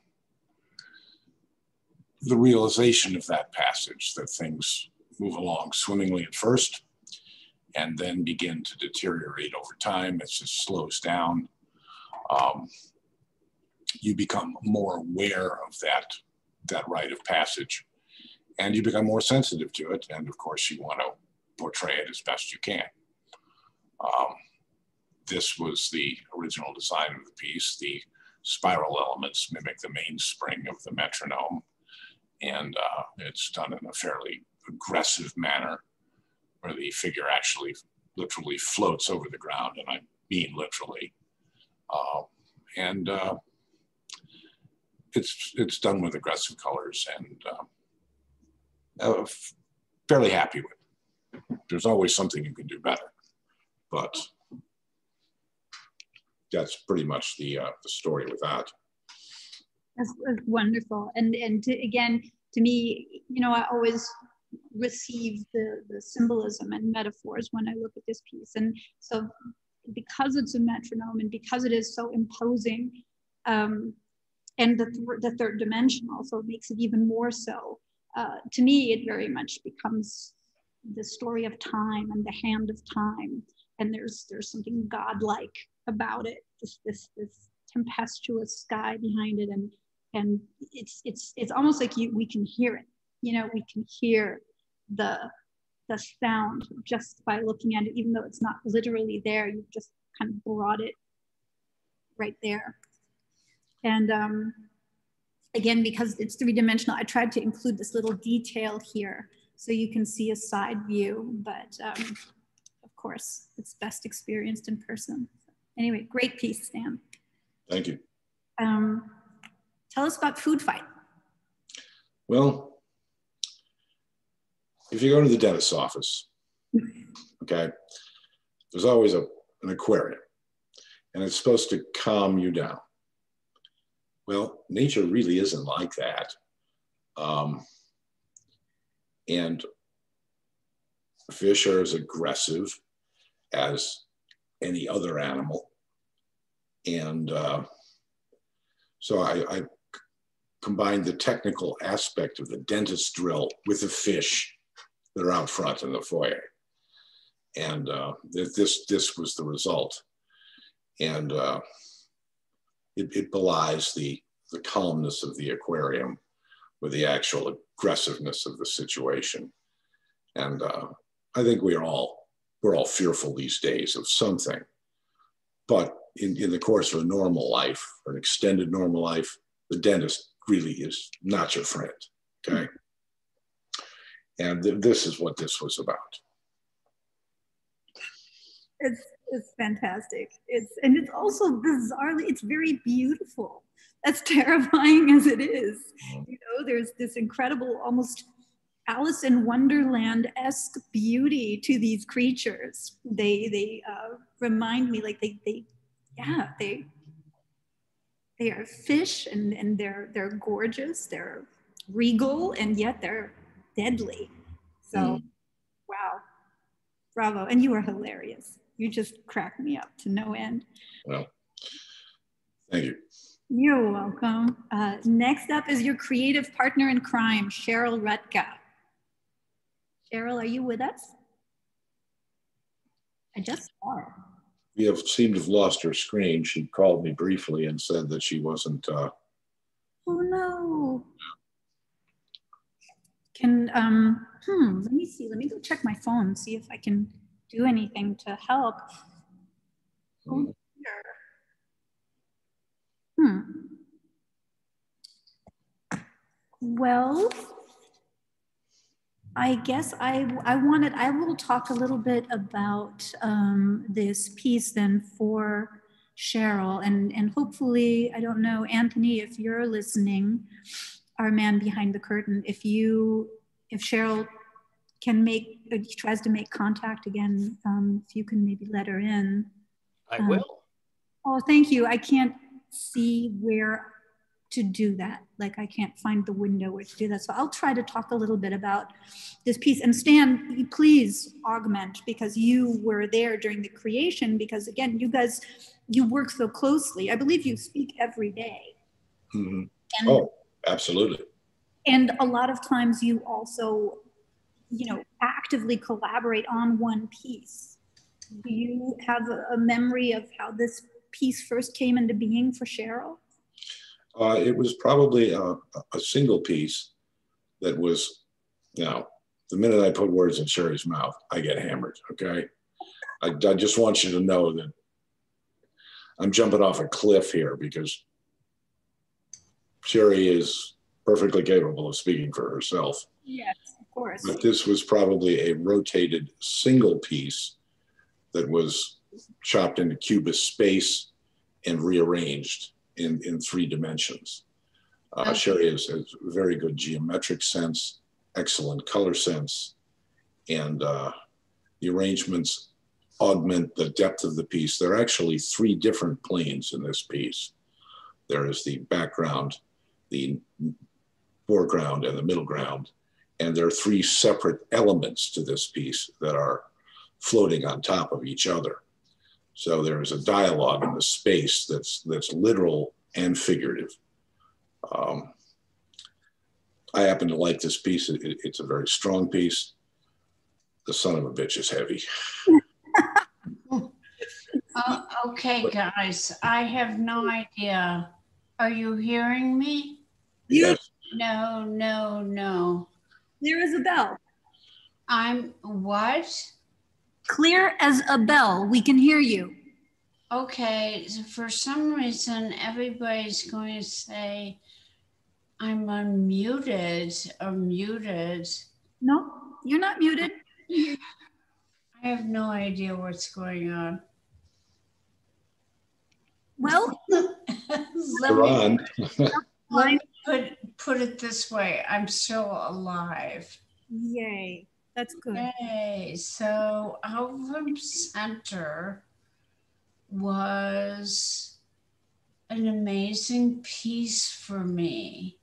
the realization of that passage that things move along swimmingly at first and then begin to deteriorate over time. It just slows down. Um, you become more aware of that, that rite of passage and you become more sensitive to it. And of course, you want to portray it as best you can. Um, this was the original design of the piece. The spiral elements mimic the mainspring of the metronome, and uh, it's done in a fairly aggressive manner where the figure actually literally floats over the ground, and I mean literally. Uh, and uh, it's, it's done with aggressive colors and uh, uh, fairly happy with there's always something you can do better. But that's pretty much the uh, the story with that. That's, that's wonderful, and and to, again, to me, you know, I always receive the the symbolism and metaphors when I look at this piece, and so because it's a metronome and because it is so imposing, um, and the th the third dimension also makes it even more so. Uh, to me, it very much becomes the story of time and the hand of time and there's there's something godlike about it just this this tempestuous sky behind it and and it's it's it's almost like you we can hear it you know we can hear the the sound just by looking at it even though it's not literally there you've just kind of brought it right there and um, again because it's three-dimensional i tried to include this little detail here so you can see a side view, but um, of course, it's best experienced in person. Anyway, great piece, Sam. Thank you. Um, tell us about Food Fight. Well, if you go to the dentist's office, (laughs) okay, there's always a, an aquarium, and it's supposed to calm you down. Well, nature really isn't like that. Um, and fish are as aggressive as any other animal. And uh, So I, I combined the technical aspect of the dentist drill with the fish that are out front in the foyer. And uh, this, this was the result. And uh, it, it belies the, the calmness of the aquarium with the actual aggressiveness of the situation. And uh, I think we are all, we're all fearful these days of something. But in, in the course of a normal life, or an extended normal life, the dentist really is not your friend. Okay. And th- this is what this was about. It's, it's fantastic. It's, and it's also bizarrely, it's very beautiful. As (laughs) terrifying as it is. Mm-hmm. You know, there's this incredible, almost Alice in Wonderland-esque beauty to these creatures. They, they uh, remind me like they, they, yeah, they, they are fish and, and they're, they're gorgeous. They're regal and yet they're deadly. So, mm. wow, bravo. And you are hilarious. You just crack me up to no end. Well, thank you. You're welcome. Uh, next up is your creative partner in crime, Cheryl Hrudka. Cheryl, are you with us? I just saw her. We have seemed to have lost her screen. She called me briefly and said that she wasn't. Uh, oh no. Can, um, hmm, let me see. Let me go check my phone, see if I can do anything to help. Oh, hmm. Well, I guess I, I wanted, I will talk a little bit about um, this piece then for Cheryl and, and hopefully, I don't know, Anthony, if you're listening, our man behind the curtain, if you, if Cheryl can make, uh, tries to make contact again, um, if you can maybe let her in. I um, will. Oh, thank you. I can't see where to do that. Like I can't find the window where to do that. So I'll try to talk a little bit about this piece. And Stan, please augment because you were there during the creation because again, you guys, you work so closely. I believe you speak every day. Mm-hmm. And oh, Absolutely. And a lot of times you also, you know, actively collaborate on one piece. Do you have a, memory of how this piece first came into being for Cheryl? Uh, it was probably a, a, single piece that was, you know, the minute I put words in Sherry's mouth, I get hammered. Okay. I, I just want you to know that I'm jumping off a cliff here because Sherry is perfectly capable of speaking for herself. Yes, of course. But this was probably a rotated single piece that was chopped into cubist space and rearranged in, in three dimensions. Uh, okay. Sherry has, has very good geometric sense, excellent color sense, and uh, the arrangements augment the depth of the piece. There are actually three different planes in this piece. There is the background, the foreground and the middle ground. And there are three separate elements to this piece that are floating on top of each other. So there is a dialogue in the space that's, that's literal and figurative. Um, I happen to like this piece. It, it's a very strong piece. The son of a bitch is heavy. (laughs) uh, okay, guys, I have no idea. Are you hearing me? Yes. No, no, no. Clear as a bell. I'm what? Clear as a bell. We can hear you. Okay. So for some reason, everybody's going to say I'm unmuted or muted. No, you're not muted. I have no idea what's going on. Well, (laughs) (laughs) let me, put put it this way i'm still alive. Yay. That's good. Yay. So Alvin center was an amazing piece for me.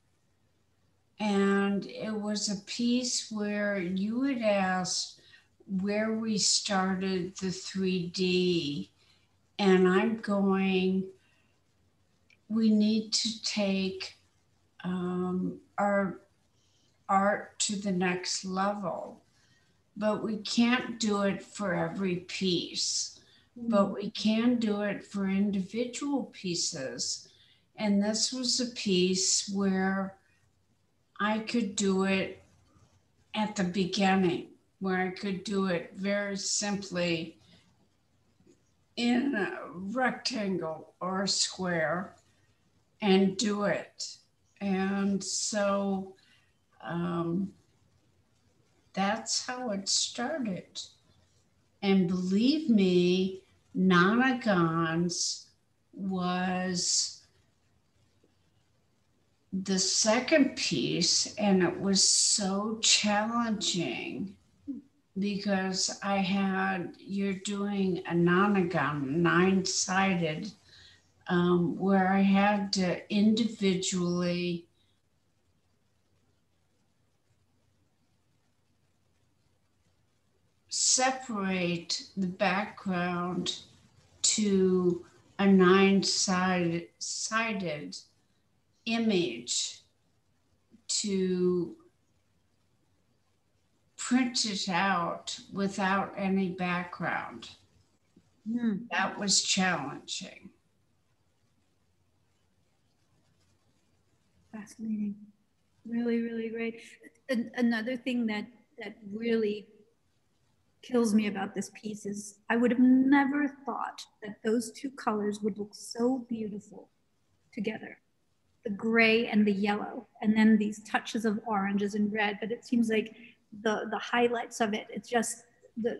And it was a piece where you had asked where we started the 3d and i'm going we need to take um, our art to the next level, but we can't do it for every piece, but we can do it for individual pieces. And this was a piece where I could do it at the beginning, where I could do it very simply in a rectangle or a square and do it. And so um, that's how it started. And believe me, Nonagons was the second piece, and it was so challenging because I had, you're doing a nonagon, nine sided, um, where I had to individually separate the background to a nine sided image to print it out without any background. Mm. That was challenging. Fascinating. Really, really great. Another thing that that really kills me about this piece is I would have never thought that those two colors would look so beautiful together. The gray and the yellow, and then these touches of oranges and red, but it seems like the, the highlights of it, it's just the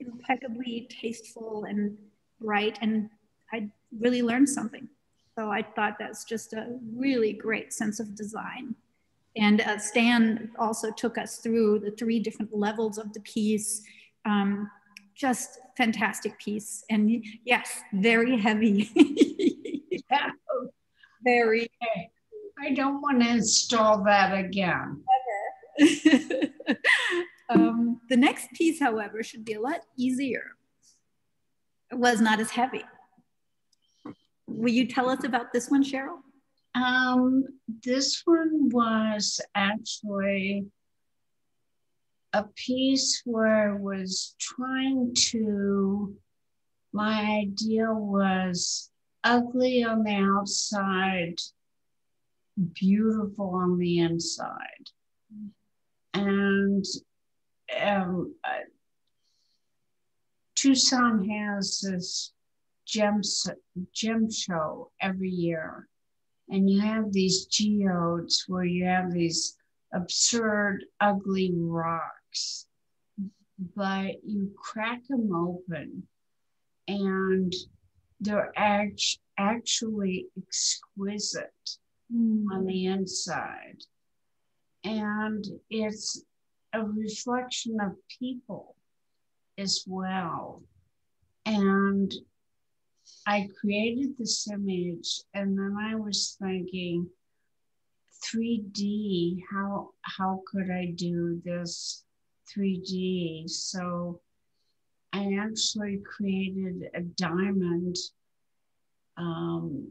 impeccably tasteful and bright, and I really learned something. So I thought that's just a really great sense of design. And uh, Stan also took us through the three different levels of the piece. Um, just fantastic piece. And yes, very heavy. (laughs) yeah. Very. I don't want to install that again. (laughs) um, the next piece, however, should be a lot easier. It was not as heavy. Will you tell us about this one, Cheryl? Um, this one was actually a piece where I was trying to, my idea was ugly on the outside, beautiful on the inside. And um, uh, Tucson has this gem, gem show every year and you have these geodes where you have these absurd, ugly rocks, but you crack them open and they're act- actually exquisite mm. on the inside. And it's a reflection of people as well. And I created this image and then I was thinking 3D, how how could I do this 3D? So I actually created a diamond um,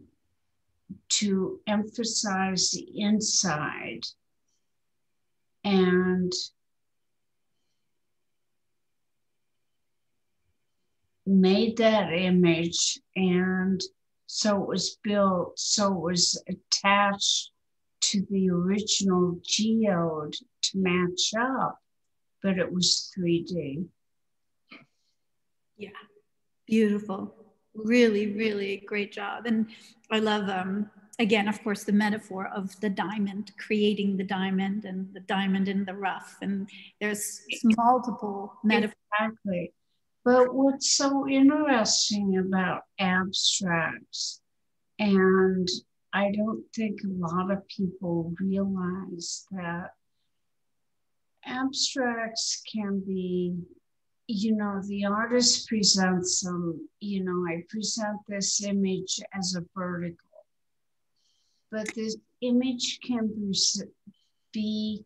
to emphasize the inside. And made that image and so it was built so it was attached to the original geode to match up but it was 3d yeah. Beautiful. Really really great job. And i love um again of course the metaphor of the diamond creating the diamond and the diamond in the rough. And there's multiple metaphors. Exactly but what's so interesting about abstracts, and I don't think a lot of people realize that abstracts can be, you know, the artist presents them, you know, I present this image as a vertical, but this image can be, be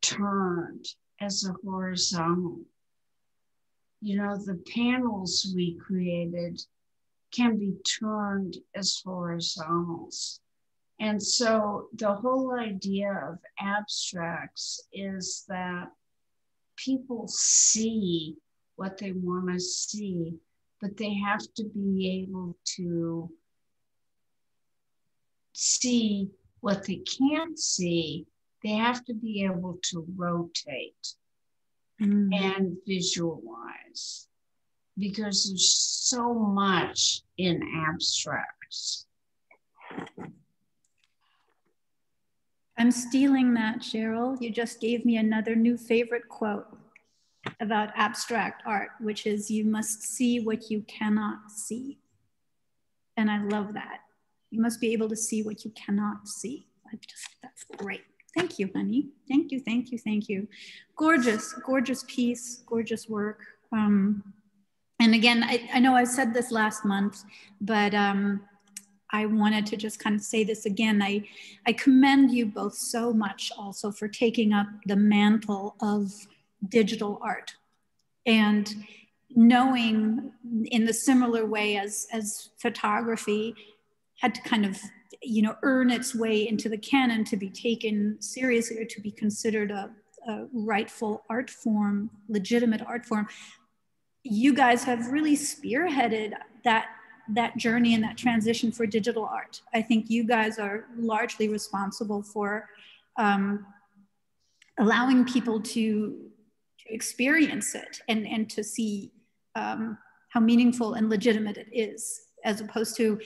turned as a horizontal you know, the panels we created can be turned as horizontals. And so the whole idea of abstracts is that people see what they want to see, but they have to be able to see what they can't see. They have to be able to rotate mm. and visualize because there's so much in abstracts. I'm stealing that, Cheryl. You just gave me another new favorite quote about abstract art, which is you must see what you cannot see. And I love that. You must be able to see what you cannot see. I just, that's great. Thank you, honey. Thank you, thank you, thank you. Gorgeous, gorgeous piece, gorgeous work. Um, and again, I, I know I said this last month, but um, I wanted to just kind of say this again. I, I commend you both so much also for taking up the mantle of digital art and knowing in the similar way as, as photography had to kind of you know earn its way into the canon to be taken seriously or to be considered a, a rightful art form legitimate art form you guys have really spearheaded that that journey and that transition for digital art. I think you guys are largely responsible for um, allowing people to, to experience it and, and to see um, how meaningful and legitimate it is, as opposed to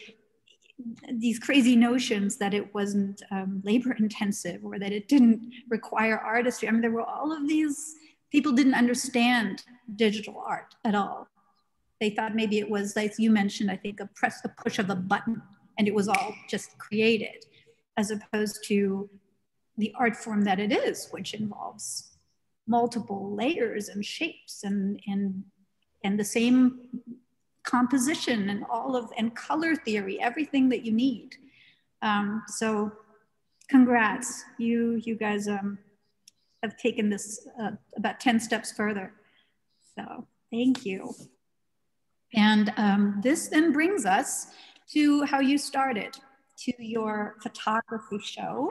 these crazy notions that it wasn't um, labor intensive or that it didn't require artistry. I mean, there were all of these people didn't understand digital art at all. They thought maybe it was, like you mentioned, I think, a press, a push of a button, and it was all just created, as opposed to the art form that it is, which involves multiple layers and shapes and, and, and the same composition and all of, and color theory, everything that you need. Um, so congrats, you, you guys um, have taken this uh, about 10 steps further. So thank you. And um, this then brings us to how you started, to your photography show.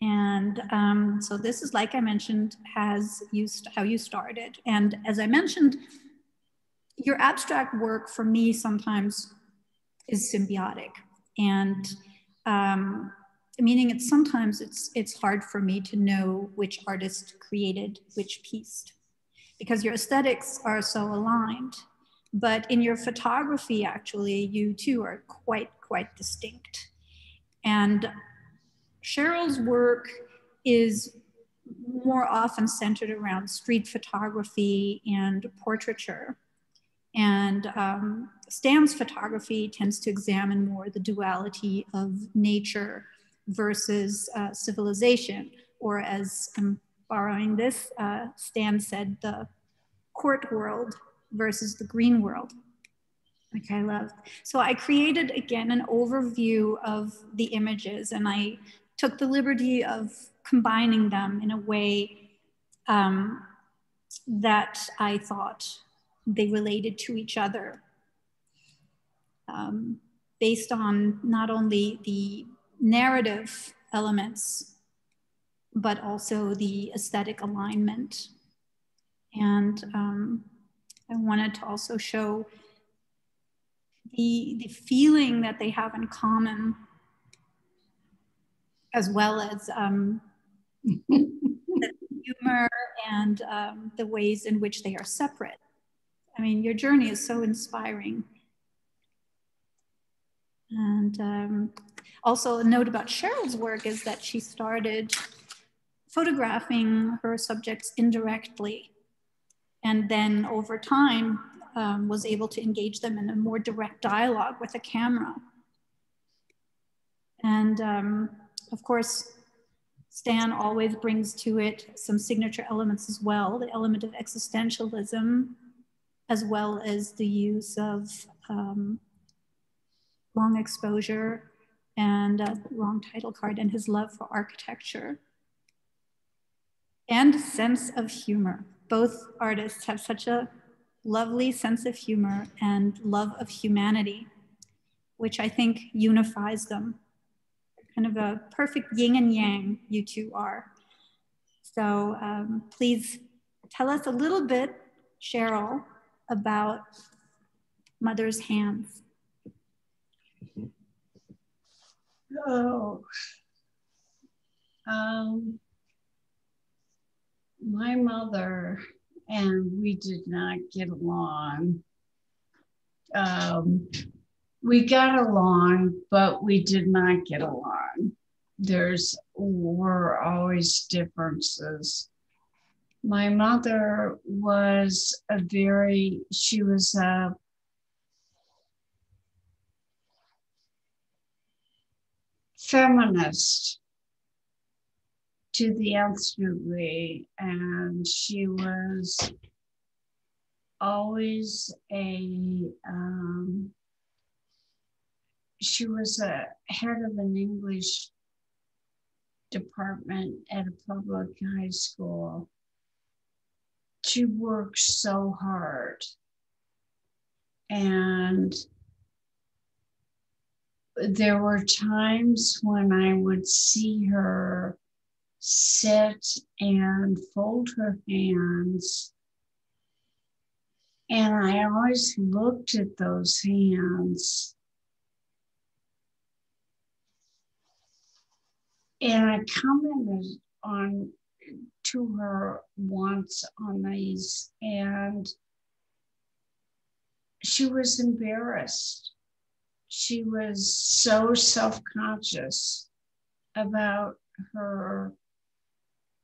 And um, so this is, like I mentioned, has used how you started. And as I mentioned, your abstract work for me sometimes is symbiotic. And um, meaning it's sometimes it's it's hard for me to know which artist created which piece. Because your aesthetics are so aligned. But in your photography actually you two are quite quite distinct. And cheryl's work is more often centered around street photography and portraiture and um, stan's photography tends to examine more the duality of nature versus uh, civilization, or as I'm borrowing this, uh, Stan said, the court world versus the green world, which I love. So I created again an overview of the images and I took the liberty of combining them in a way um, that I thought they related to each other. Um, based on not only the narrative elements, but also the aesthetic alignment. And um, I wanted to also show the, the feeling that they have in common, as well as um, (laughs) the humor and um, the ways in which they are separate. I mean, your journey is so inspiring. And um, also a note about Cheryl's work is that she started photographing her subjects indirectly and then over time um, was able to engage them in a more direct dialogue with a camera. And um, of course, Stan always brings to it some signature elements as well, the element of existentialism, as well as the use of um, long exposure and uh, wrong title card and his love for architecture and sense of humor. Both artists have such a lovely sense of humor and love of humanity, which I think unifies them. Kind of a perfect yin and yang, you two are. So um, please tell us a little bit, Cheryl, about Mother's Hands. Oh, um, my mother and we did not get along. Um, we got along, but we did not get along. There's were always differences. My mother was a very, she was a feminist to the nth degree, and she was always a um, she was a head of an English department at a public high school. She worked so hard. And there were times when I would see her sit and fold her hands. And I always looked at those hands. And I commented on to her once on these, and she was embarrassed. She was so self conscious about her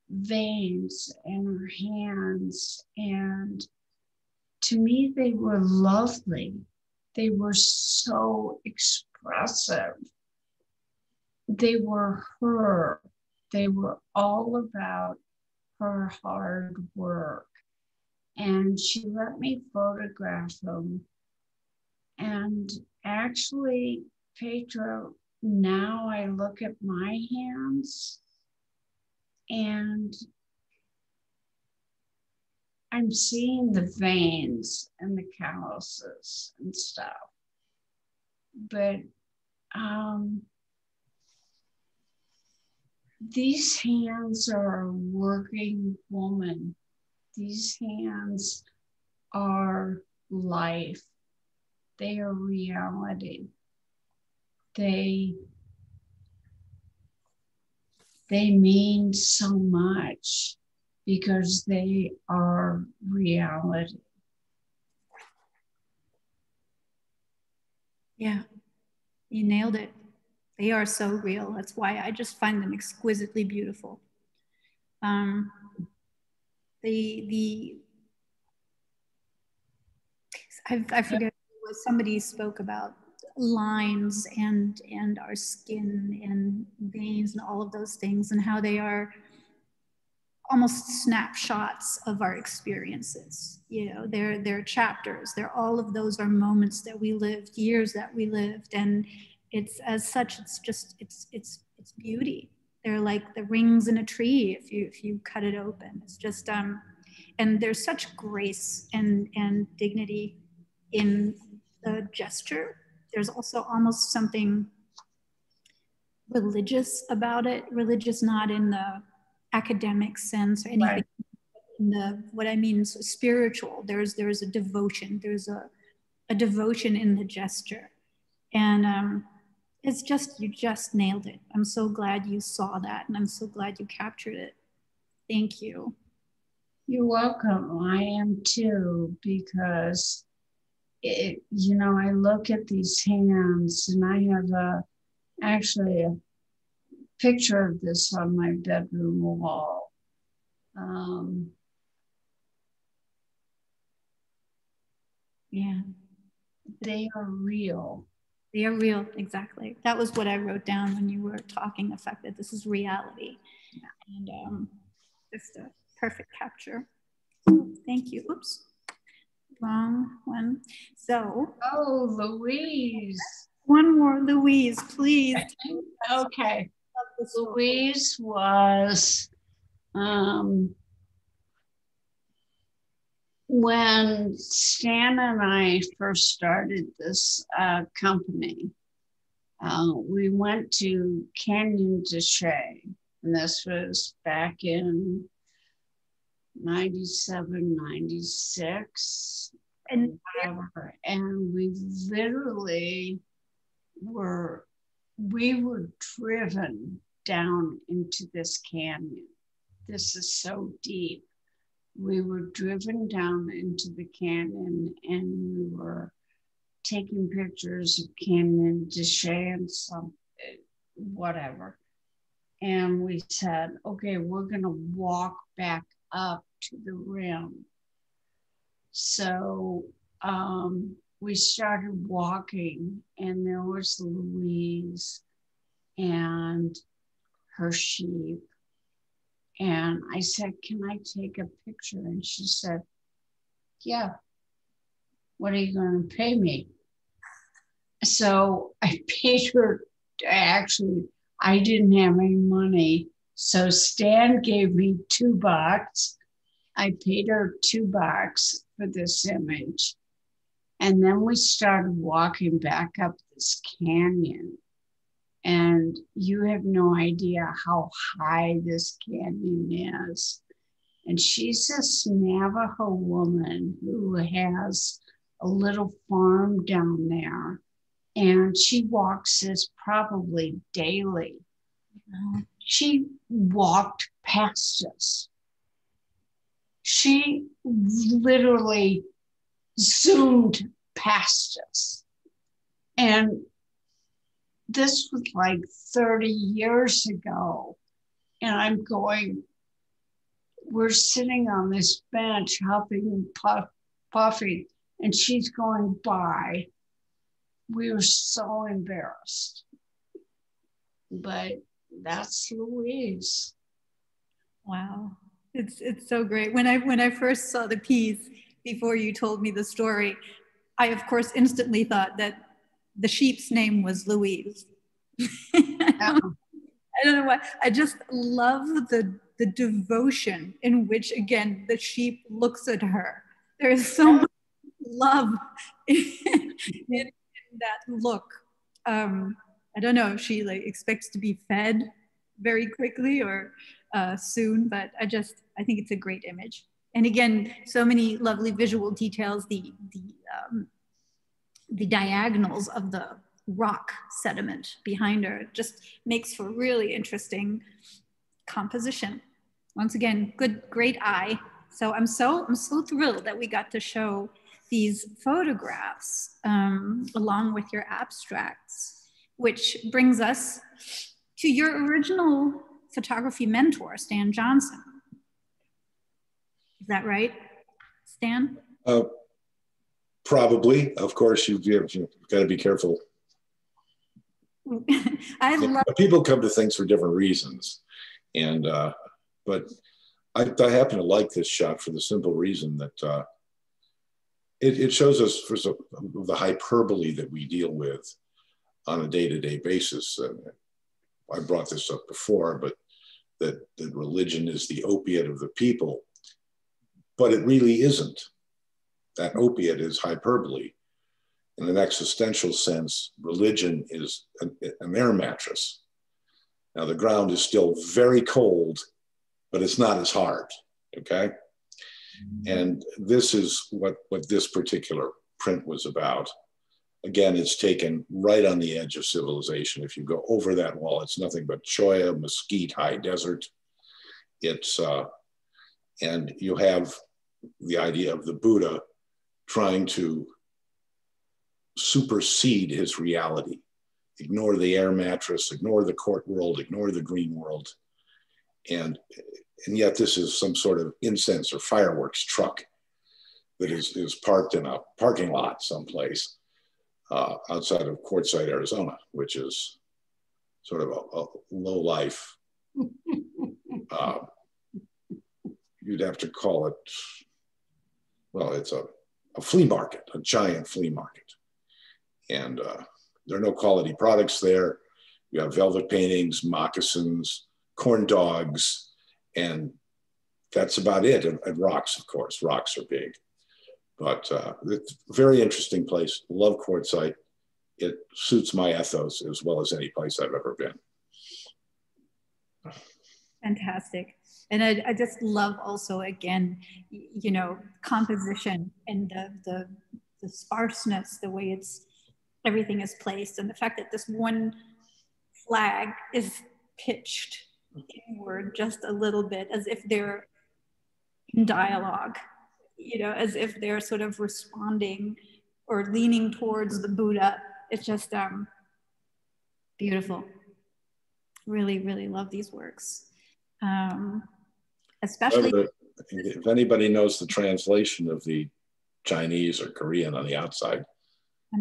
veins in her hands. And to me, they were lovely. They were so expressive. They were her. They were all about her hard work. And she let me photograph them. And actually, Petra, now I look at my hands and I'm seeing the veins and the calluses and stuff. But um, these hands are a working woman. These hands are life. They are reality. They they mean so much because they are reality. Yeah, you nailed it. They are so real. That's why I just find them exquisitely beautiful. Um, the the I, I forget what somebody spoke about lines and and our skin and veins and all of those things and how they are almost snapshots of our experiences you know they're they're chapters they're all of those are moments that we lived years that we lived and it's as such it's just it's it's it's beauty they're like the rings in a tree if you if you cut it open it's just um and there's such grace and and dignity in the gesture there's also almost something religious about it, religious not in the academic sense or anything. Right. In the what I mean is spiritual. There's there's a devotion. There's a a devotion in the gesture, and um, it's just you just nailed it. I'm so glad you saw that, and I'm so glad you captured it. Thank you. You're welcome. I am too because it, you know, I look at these hands and I have a, actually a picture of this on my bedroom wall. Um, yeah. They are real. They are real, exactly. That was what I wrote down when you were talking affected. This is reality. Yeah. And um, just a perfect capture. thank you. Oops wrong one. So. Oh, Louise. One more, Louise, please. okay. Louise was um, when Stan and I first started this uh, company, uh, we went to Canyon de Chelly, and this was back in 97, 96, and whatever. And we literally were, we were driven down into this canyon. This is so deep we were driven down into the canyon and we were taking pictures of Canyon de Chelly and some whatever. And we said, okay, we're going to walk back up to the rim. So um, we started walking, and there was Louise and her sheep and I said, Can I take a picture? And she said, Yeah. What are you going to pay me? So I (laughs) paid her. Actually, I didn't have any money. So Stan gave me two bucks. I paid her two bucks for this image. And then we started walking back up this canyon and you have no idea how high this canyon is. And she's this Navajo woman who has a little farm down there. And she walks this probably daily. Mm-hmm. She walked past us. She literally zoomed past us. And this was like 30 years ago. And I'm going, we're sitting on this bench, huffing and puff, puffing, and she's going by. We were so embarrassed. But that's Louise. Wow. It's it's so great. When I when I first saw the piece before you told me the story, I of course instantly thought that the sheep's name was Louise. (laughs) I don't know why. I just love the the devotion in which again the sheep looks at her. There is so much love (laughs) in, in, that look. Um, I don't know if she like expects to be fed very quickly or uh, soon, but I just I think it's a great image. And again, so many lovely visual details. The the um, the diagonals of the rock sediment behind her just makes for really interesting composition. Once again, good, great eye. So I'm so, I'm so thrilled that we got to show these photographs um, along with your abstracts, which brings us to your original photography mentor, Stan Johnson. Is that right, Stan? Uh, Probably, of course, you, you've, you've got to be careful. (laughs) I love people come to things for different reasons, and uh, but I, I, happen to like this shot for the simple reason that uh, it, it, shows us for some, the hyperbole that we deal with on a day-to-day basis. And I brought this up before, but that, that religion is the opiate of the people, but it really isn't that opiate is hyperbole. In an existential sense, religion is an, an air mattress. Now, the ground is still very cold, but it's not as hard, okay? And this is what, what this particular print was about. Again, it's taken right on the edge of civilization. If you go over that wall, it's nothing but cholla, mesquite, high desert. It's, uh, and you have the idea of the Buddha trying to supersede his reality. Ignore the air mattress, ignore the court world, ignore the green world. And, and yet this is some sort of incense or fireworks truck that is, is parked in a parking lot someplace uh, outside of Quartzsite, Arizona, which is sort of a, a low life. (laughs) uh, you'd have to call it, well, it's a a flea market, a giant flea market. And uh, there are no quality products there. You have velvet paintings, moccasins, corn dogs, and that's about it. And, and rocks, of course, rocks are big. But uh, it's a very interesting place. Love Quartzsite. It suits my ethos as well as any place I've ever been. Fantastic. And I, I just love also, again, you know, composition and the, the, the sparseness, the way it's, everything is placed and the fact that this one flag is pitched inward just a little bit as if they're in dialogue, you know, as if they're sort of responding or leaning towards the Buddha. It's just um, beautiful. Really, really love these works. Um, especially. if anybody knows the translation of the Chinese or Korean on the outside,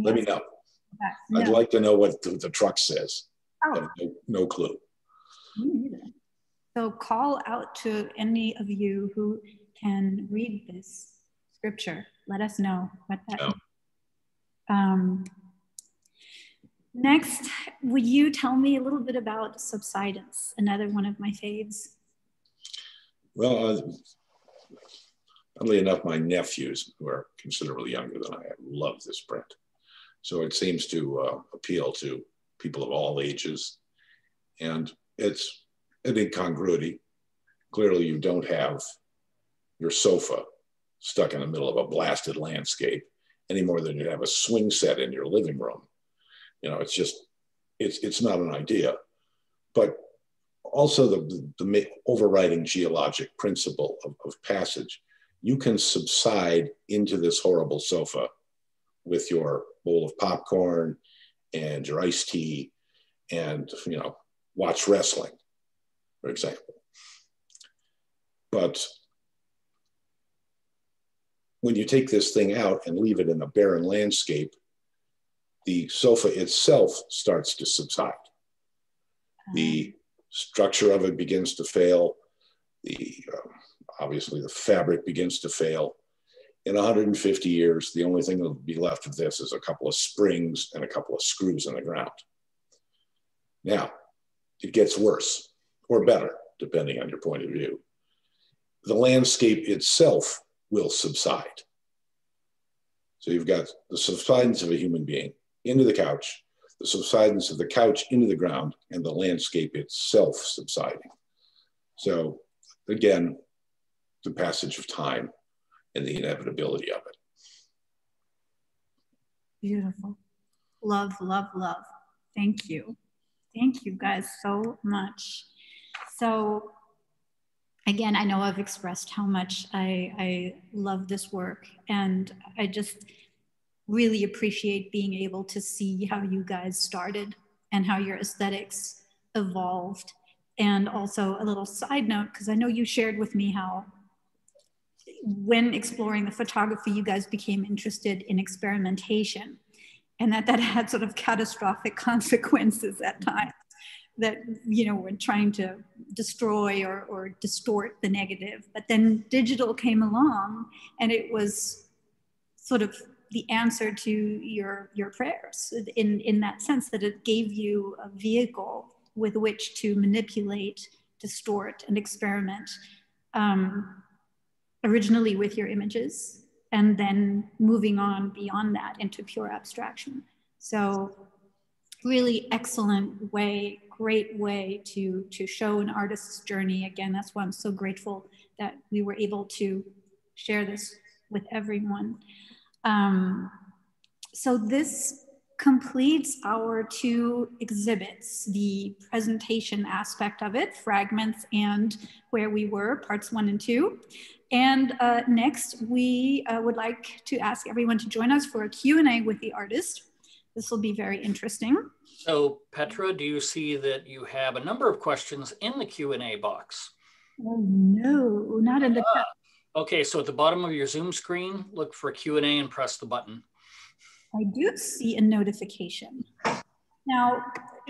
let me know. No. I'd like to know what the, the truck says. Oh. No, no clue. So call out to any of you who can read this scripture. Let us know what that no. um, next, would you tell me a little bit about subsidence, another one of my faves? Well, uh, oddly enough, my nephews, who are considerably younger than I, love this print. So it seems to uh, appeal to people of all ages. And it's an incongruity. Clearly, you don't have your sofa stuck in the middle of a blasted landscape any more than you have a swing set in your living room. You know, it's just, it's, it's not an idea. But also the, the, overriding geologic principle of, of passage, you can subside into this horrible sofa with your bowl of popcorn and your iced tea and, you know, watch wrestling, for example. But when you take this thing out and leave it in a barren landscape, the sofa itself starts to subside. The uh-huh. Structure of it begins to fail. The um, obviously the fabric begins to fail. In 150 years, the only thing that will be left of this is a couple of springs and a couple of screws in the ground. Now, it gets worse or better, depending on your point of view. The landscape itself will subside. So you've got the subsidence of a human being into the couch, the subsidence of the couch into the ground, and the landscape itself subsiding. So again, the passage of time and the inevitability of it. Beautiful. Love, love, love. Thank you. Thank you guys so much. So again, I know I've expressed how much I, I love this work and I just really appreciate being able to see how you guys started and how your aesthetics evolved. And also a little side note, because I know you shared with me how when exploring the photography, you guys became interested in experimentation and that that (laughs) had sort of catastrophic consequences at times that you know were trying to destroy or, or distort the negative but then digital came along and it was sort of the answer to your your prayers in in that sense that it gave you a vehicle with which to manipulate distort and experiment um, originally with your images and then moving on beyond that into pure abstraction. So really excellent way great way to to show an artist's journey. Again that's why i'm so grateful that we were able to share this with everyone um, so this completes our two exhibits, the presentation aspect of it, fragments and where we were, parts one and two. And uh, next, we uh, would like to ask everyone to join us for a Q&A with the artist. This will be very interesting. So Petra, do you see that you have a number of questions in the Q&A box? Oh, no, not in the uh, Okay, so at the bottom of your Zoom screen, look for Q&A and press the button. I do see a notification. Now,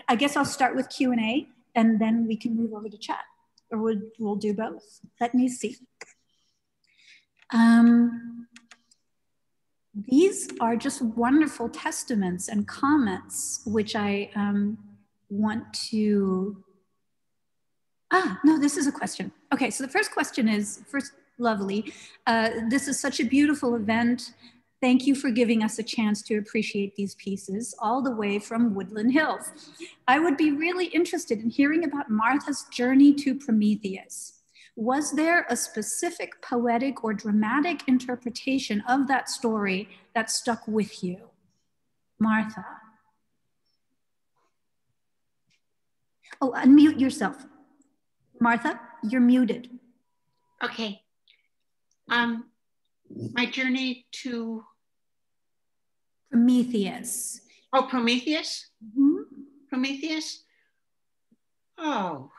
I guess I'll start with Q&A and then we can move over to chat or we'll, we'll do both. Let me see. Um, these are just wonderful testaments and comments, which I um, want to, ah, no, this is a question. Okay, so the first question is, first lovely. Uh, this is such a beautiful event. Thank you for giving us a chance to appreciate these pieces all the way from Woodland Hills. I would be really interested in hearing about Martha's journey to Prometheus. Was there a specific poetic or dramatic interpretation of that story that stuck with you? Martha. Oh, unmute yourself. Martha, you're muted. Okay. Um, my journey to Prometheus. Oh, Prometheus? Mm-hmm. Prometheus? Oh.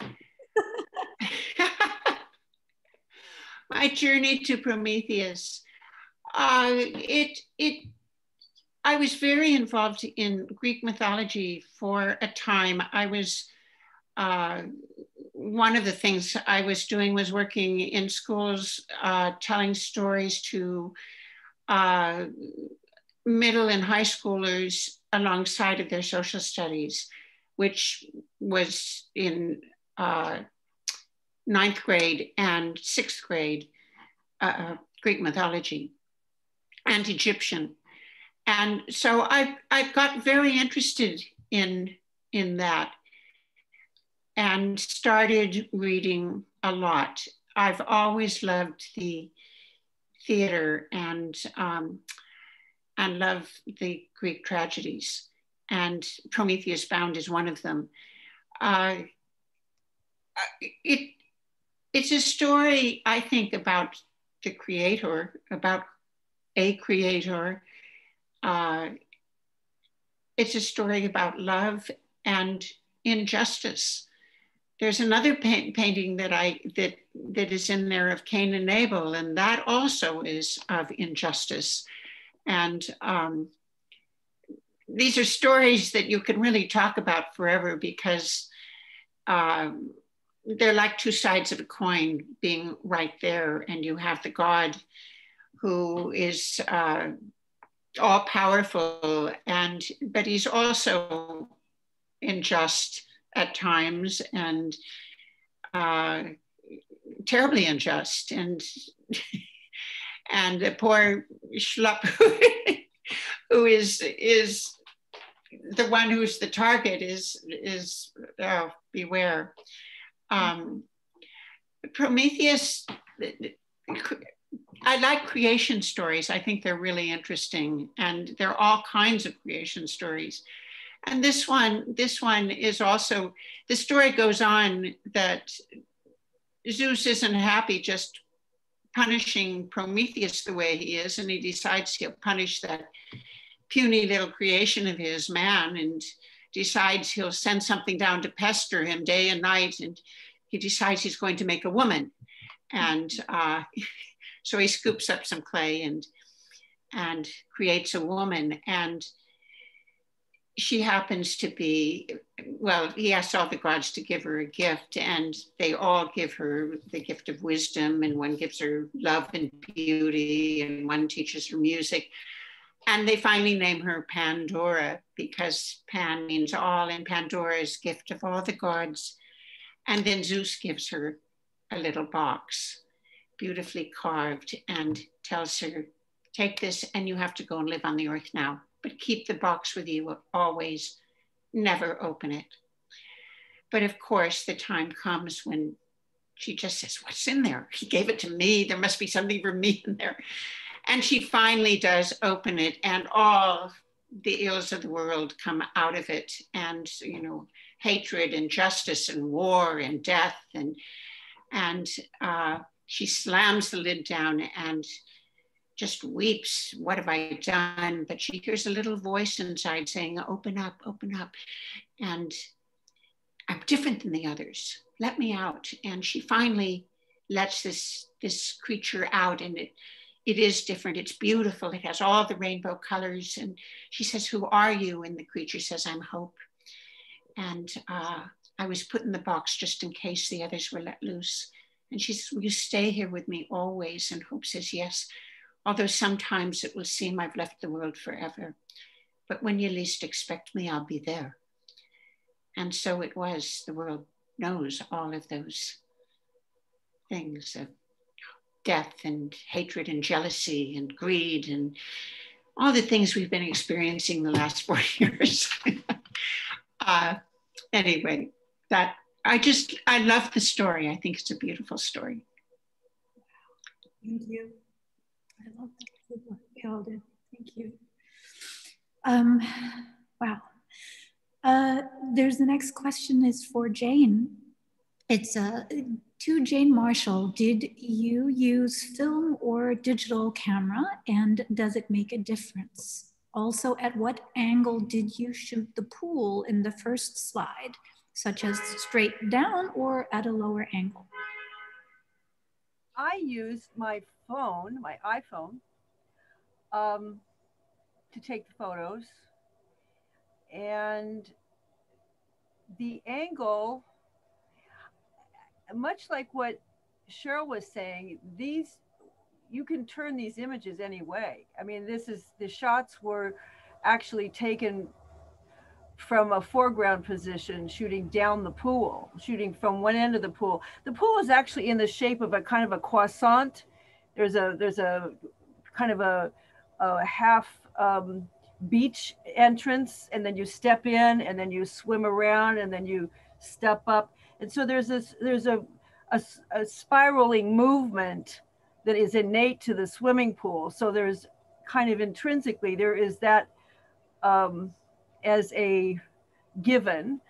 (laughs) My journey to Prometheus. Uh, it, it, I was very involved in Greek mythology for a time. I was, uh, one of the things I was doing was working in schools, uh, telling stories to uh, middle and high schoolers alongside of their social studies, which was in uh, ninth grade and sixth grade uh, uh, Greek mythology and Egyptian. And so I, I got very interested in, in that and started reading a lot. I've always loved the theater and um, and love the Greek tragedies. And Prometheus Bound is one of them. Uh, it, it's a story, I think, about the creator, about a creator. Uh, it's a story about love and injustice. There's another painting that I that that is in there of Cain and Abel, and that also is of injustice. And um, these are stories that you can really talk about forever because um, they're like two sides of a coin being right there. And you have the God who is uh, all powerful, and but he's also unjust at times and uh, terribly unjust. And (laughs) and the poor schlup (laughs) who is is the one who's the target is is oh, beware. Um, Prometheus. I like creation stories. I think they're really interesting, and there are all kinds of creation stories. And this one, this one is also. The story goes on that Zeus isn't happy just punishing Prometheus the way he is, and he decides he'll punish that puny little creation of his, man, and decides he'll send something down to pester him day and night, and he decides he's going to make a woman. And uh, (laughs) so he scoops up some clay and and creates a woman. And she happens to be, well, he asks all the gods to give her a gift, and they all give her the gift of wisdom, and one gives her love and beauty, and one teaches her music. And they finally name her Pandora because Pan means all, and Pandora is gift of all the gods. And then Zeus gives her a little box, beautifully carved, and tells her, Take this, and you have to go and live on the earth now but keep the box with you always, never open it. But of course, the time comes when she just says, What's in there? He gave it to me. There must be something for me in there. And she finally does open it, and all the ills of the world come out of it. And, you know, hatred and justice and war and death. And, and uh, she slams the lid down and just weeps, What have I done? But she hears a little voice inside saying, Open up, open up. And I'm different than the others. Let me out. And she finally lets this, this creature out, and it, it is different. It's beautiful. It has all the rainbow colors. And she says, Who are you? And the creature says, I'm Hope. And uh, I was put in the box just in case the others were let loose. And she says, Will you stay here with me always? And Hope says, Yes although sometimes it will seem I've left the world forever. But when you least expect me, I'll be there. And so it was. The world knows all of those things of death and hatred and jealousy and greed and all the things we've been experiencing the last four (laughs) years. (laughs) uh, anyway, that I just I love the story. I think it's a beautiful story. Thank you. I love that. We all did. Thank you. Um, wow. Uh, there's the next question is for Jane. It's uh, to Jane Marshall. Did you use film or digital camera and does it make a difference? Also, at what angle did you shoot the pool in the first slide, such as straight down or at a lower angle? I used my phone, my iPhone, um, to take the photos. And the angle, much like what Cheryl was saying, these you can turn these images any way. I mean, this is the shots were actually taken from a foreground position, shooting down the pool, shooting from one end of the pool. The pool is actually in the shape of a kind of a croissant. There's a there's a kind of a, a half um, beach entrance, and then you step in, and then you swim around, and then you step up. And so there's this there's a, a, a spiraling movement that is innate to the swimming pool. So there's kind of intrinsically there is that um, as a given,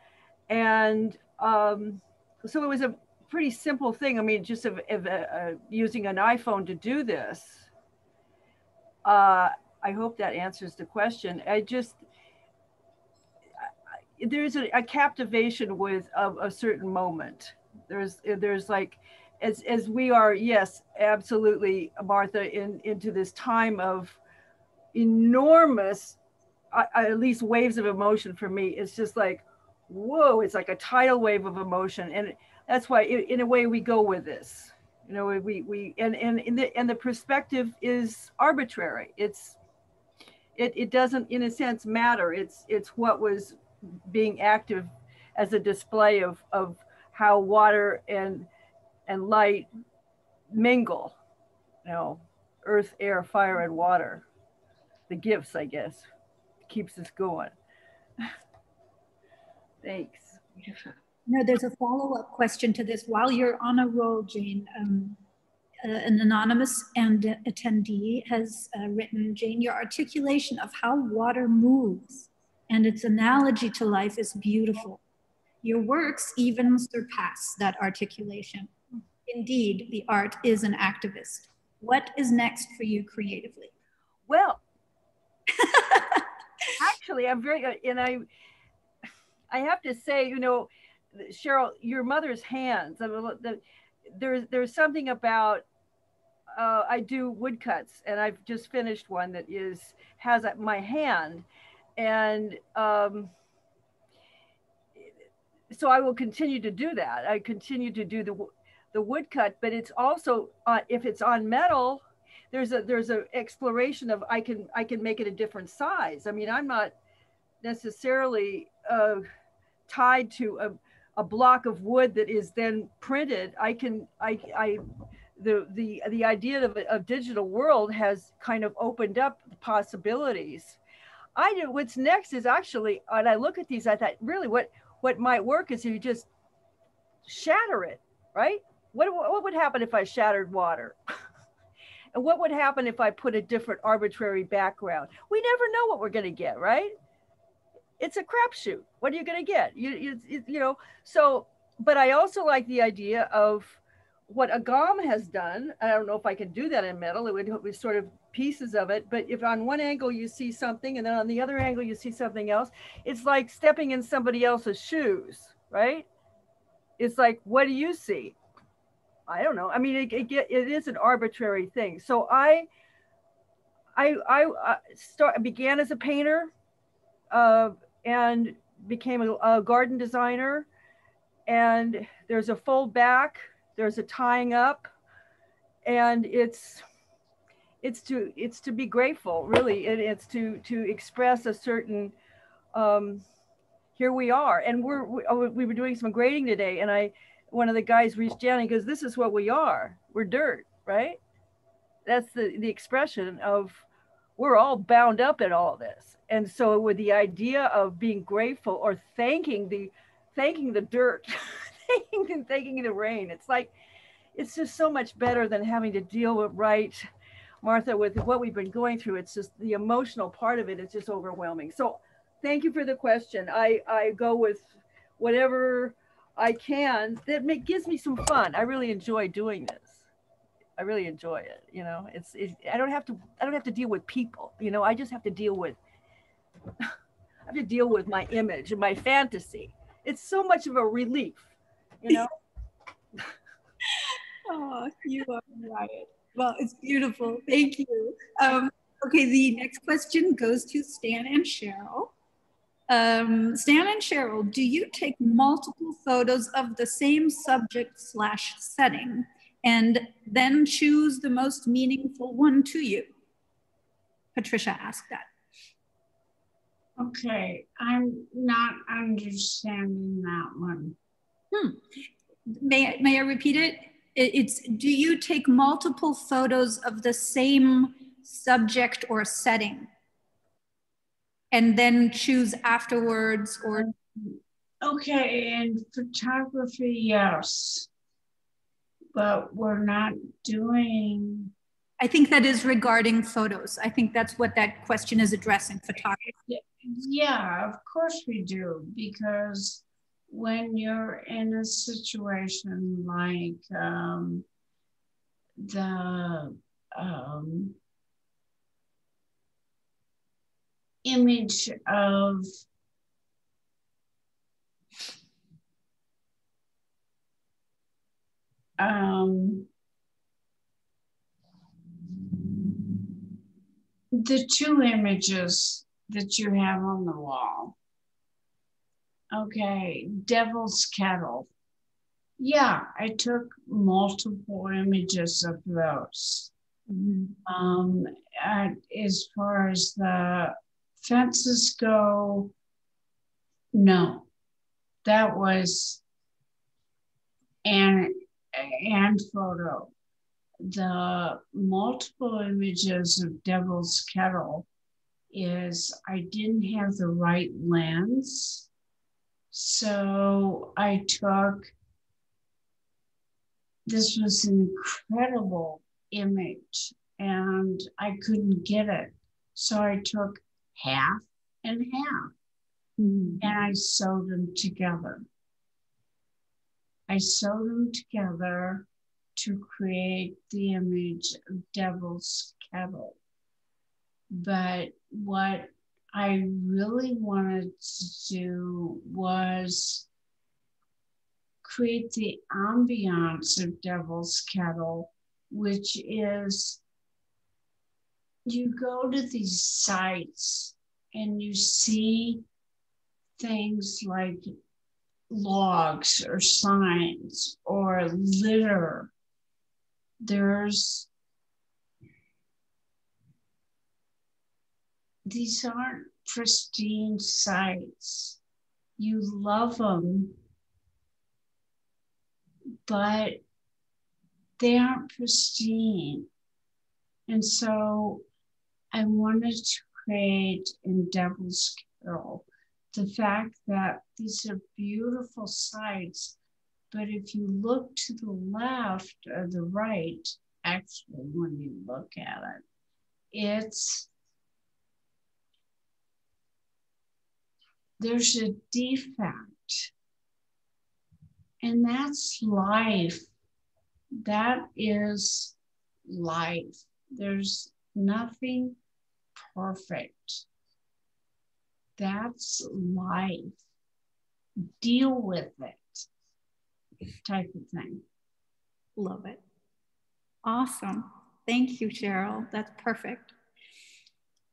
and um, so it was a pretty simple thing. I mean, just of, of uh, using an iPhone to do this. Uh, I hope that answers the question. I just there's a, a captivation with a, a certain moment. There's there's like as as we are yes absolutely martha in into this time of enormous uh, at least waves of emotion for me it's just like whoa it's like a tidal wave of emotion and that's why in, a way we go with this you know we we and and in the and the perspective is arbitrary it's it, it doesn't in a sense matter it's it's what was being active as a display of of how water and and light mingle, you know, earth, air, fire, and water. The gifts, I guess, keeps us going. (laughs) Thanks. No, there's a follow-up question to this. While you're on a roll, Jane, um, uh, an anonymous and attendee has uh, written, Jane, your articulation of how water moves and its analogy to life is beautiful. Your works even surpass that articulation. Indeed, the art is an activist. What is next for you creatively? Well, (laughs) actually, I'm very, uh, and I, I have to say, you know, Cheryl, your mother's hands. I mean, the, there's there's something about. Uh, I do woodcuts, and I've just finished one that is has my hand, and um, so I will continue to do that. I continue to do the the woodcut, but it's also uh, if it's on metal, there's a there's a exploration of I can I can make it a different size. I mean, I'm not necessarily uh, tied to a, block of wood that is then printed. I can I I the the the idea of a digital world has kind of opened up the possibilities. I do what's next is actually when I look at these, I thought really what what might work is you just shatter it, right? What, what would happen if I shattered water? (laughs) and what would happen if I put a different arbitrary background? We never know what we're going to get, right? It's a crapshoot. What are you going to get? You, you, you know, so, but I also like the idea of what Agam has done. I don't know if I can do that in metal. It would be sort of pieces of it. But if on one angle you see something and then on the other angle you see something else, it's like stepping in somebody else's shoes, right? It's like, what do you see? I don't know. I mean, it, it, it is an arbitrary thing. So I, I, I uh, start, began as a painter uh, and became a, a, garden designer. And there's a fold back, there's a tying up, and it's it's to it's to be grateful, really. It, it's to to express a certain. Um, here we are, and we're we, oh, we were doing some grading today, and I one of the guys reached down and goes, This is what we are. We're dirt, right? that's the the expression of we're all bound up in all this. And so with the idea of being grateful or thanking the thanking the dirt (laughs) thanking, thanking the rain it's like it's just so much better than having to deal with right martha with what we've been going through. It's just the emotional part of it, it is just overwhelming. So thank you for the question. I i go with whatever i can that make, gives me some fun. I really enjoy doing this I really enjoy it. You know, it's, it, I don't have to I don't have to deal with people. You know, I just have to deal with (laughs) I have to deal with my image and my fantasy. It's so much of a relief. You know. (laughs) oh, you are right. Well, it's beautiful. Thank you. Um, okay, the next question goes to Stan and Cheryl. Um, Stan and Cheryl, do you take multiple photos of the same subject slash setting? And then choose the most meaningful one to you? Patricia asked that. Okay, I'm not understanding that one. Hmm. May, may I repeat it? It's do you take multiple photos of the same subject or setting and then choose afterwards or? Okay, in photography, yes but we're not doing. I think that is regarding photos. I think that's what that question is addressing photography. Yeah, of course we do, because when you're in a situation like um, the um, image of um, the two images that you have on the wall. Okay, Devil's Kettle. Yeah, I took multiple images of those. Mm-hmm. Um, as far as the fences go, no, that was and and photo. The multiple images of Devil's Kettle is I didn't have the right lens. So I took, this was an incredible image and I couldn't get it. So I took half and half mm-hmm. and I sewed them together. I sew them together to create the image of Devil's Kettle. But what I really wanted to do was create the ambiance of Devil's Kettle, which is you go to these sites and you see things like logs or signs or litter. There's these aren't pristine sites. You love them, but they aren't pristine. And so I wanted to create in Devil's Kettle the fact that these are beautiful sights, but if you look to the left or the right, actually, when you look at it, it's there's a defect. And that's life. That is life. There's nothing perfect. That's life. Deal with it, type of thing. Love it. Awesome. Thank you, Cheryl. That's perfect.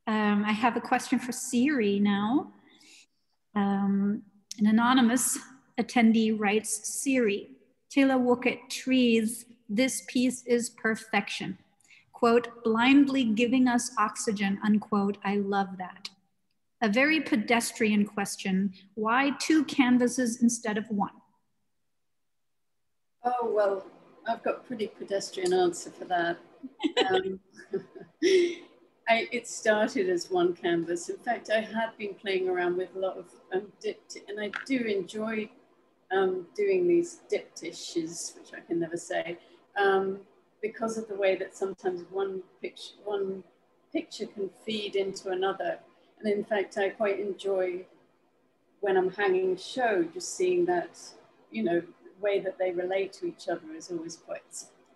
Um, I have a question for Siri now. Um, an anonymous attendee writes Siri, Tilawuket trees, this piece is perfection. Quote, blindly giving us oxygen, unquote. I love that a very pedestrian question. Why two canvases instead of one? Oh, well, I've got a pretty pedestrian answer for that. (laughs) um, (laughs) I, it started as one canvas. In fact, I had been playing around with a lot of um, dipped, and I do enjoy um, doing these diptychs, which I can never say, um, because of the way that sometimes one picture, one picture can feed into another. And in fact, I quite enjoy when I'm hanging a show, just seeing that, you know, the way that they relate to each other is always quite,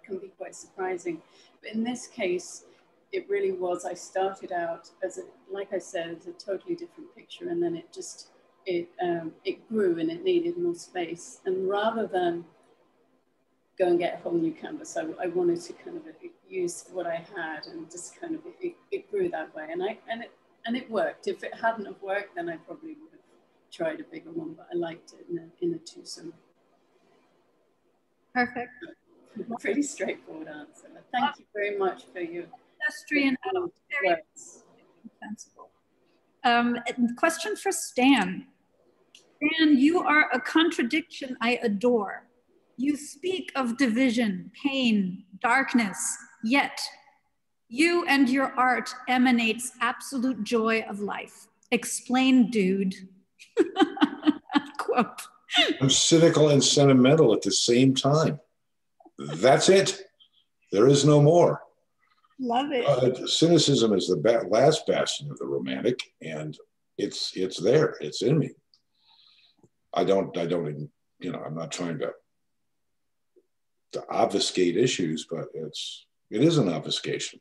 can be quite surprising. But in this case, it really was, I started out as a, like I said, a totally different picture and then it just, it, um, it grew and it needed more space. And rather than go and get a whole new canvas, I, I wanted to kind of use what I had and just kind of, it, it grew that way. And, I, and, it, and it worked. If it hadn't have worked, then I probably would have tried a bigger one, but I liked it in a, in a twosome. Perfect. (laughs) Pretty straightforward answer. Thank you very much for your pedestrian adult. Very sensible. Um, question for Stan. Stan, you are a contradiction I adore. You speak of division, pain, darkness, yet you and your art emanates absolute joy of life. Explain, dude. (laughs) Quote. I'm cynical and sentimental at the same time. That's it. There is no more. Love it. Uh, cynicism is the ba- last bastion of the romantic, and it's it's there. It's in me. I don't. I don't. Even, you know. I'm not trying to to obfuscate issues, but it's it is an obfuscation.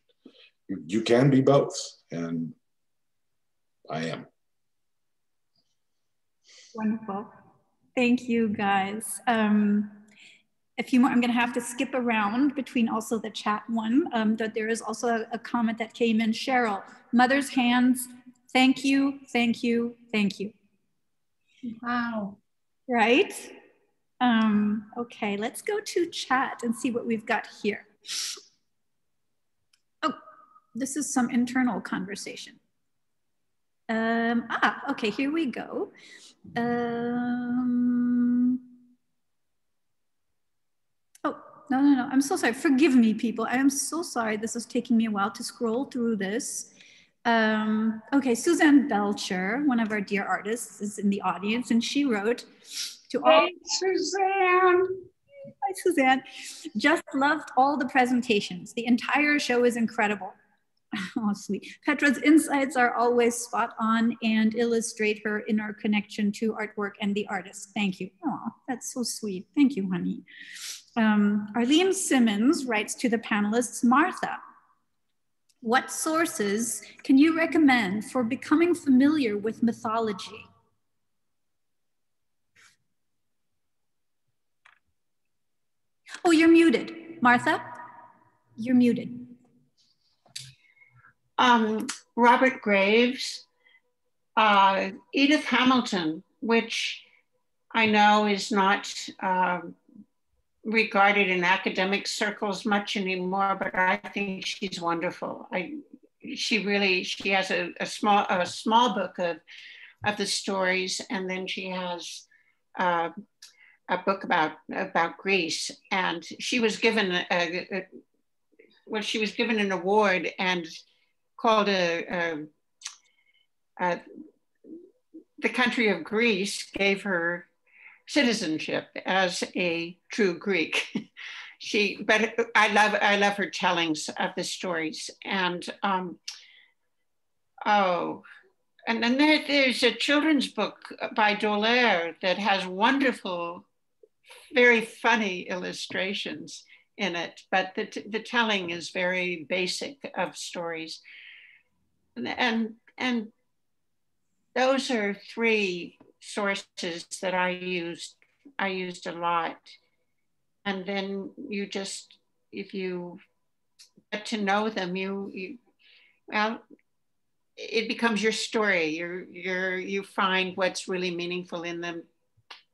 You, you can be both, and I am. Wonderful. Thank you, guys. Um, a few more, I'm gonna have to skip around between also the chat one, um, that there is also a, a comment that came in. Cheryl, mother's hands, thank you, thank you, thank you. Wow. Right? Um, okay, let's go to chat and see what we've got here. This is some internal conversation. Um, ah, okay, here we go. Um, oh, no, no, no, I'm so sorry. Forgive me, people. I am so sorry. This is taking me a while to scroll through this. Um, okay, Suzanne Belcher, one of our dear artists, is in the audience, and she wrote to all. Hey, Suzanne. Hi, Suzanne. Just loved all the presentations. The entire show is incredible. (laughs) oh, sweet. Petra's insights are always spot on and illustrate her inner connection to artwork and the artist. Thank you. Oh, that's so sweet. Thank you, honey. Um, Arlene Simmons writes to the panelists, Martha, what sources can you recommend for becoming familiar with mythology? Oh, you're muted. Martha, you're muted um, Robert Graves, uh, Edith Hamilton, which I know is not uh, regarded in academic circles much anymore, but I think she's wonderful. I, she really, she has a, a small, a small book of, of the stories, and then she has uh, a book about about Greece, and she was given a, a, well, she was given an award, and called a, a, a, the country of Greece gave her citizenship as a true Greek. (laughs) she, but I love I love her tellings of the stories and um, oh, and then there, there's a children's book by d'Aulaire that has wonderful, very funny illustrations in it, but the, the telling is very basic of stories and and those are three sources that I used. I used a lot, and then you just if you get to know them, you you well, it becomes your story. You're you're you find what's really meaningful in them,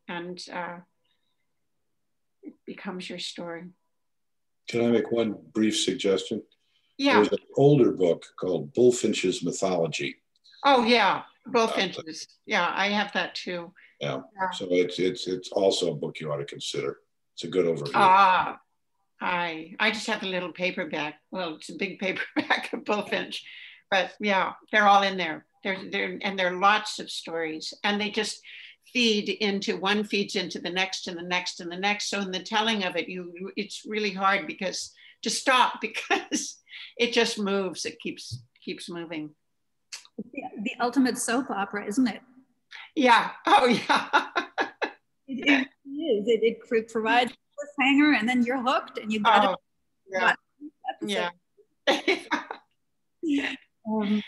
and uh, it becomes your story. Can I make one brief suggestion? Yeah. There's an older book called Bulfinch's Mythology. Oh yeah, Bulfinch's. Yeah, I have that too. Yeah. yeah. So it's it's it's also a book you ought to consider. It's a good overview. Ah, I I just have a little paperback. Well, it's a big (laughs) paperback of Bulfinch, but yeah, they're all in there. There, there, and there are lots of stories, and they just feed into one feeds into the next and the next and the next. So in the telling of it, you it's really hard because to stop (laughs) because it just moves. It keeps keeps moving. The, the ultimate soap opera, isn't it? Yeah. Oh yeah. (laughs) it, it is. It, it provides cliffhanger, and then you're hooked, and you got oh, to. Yeah. yeah. (laughs) um,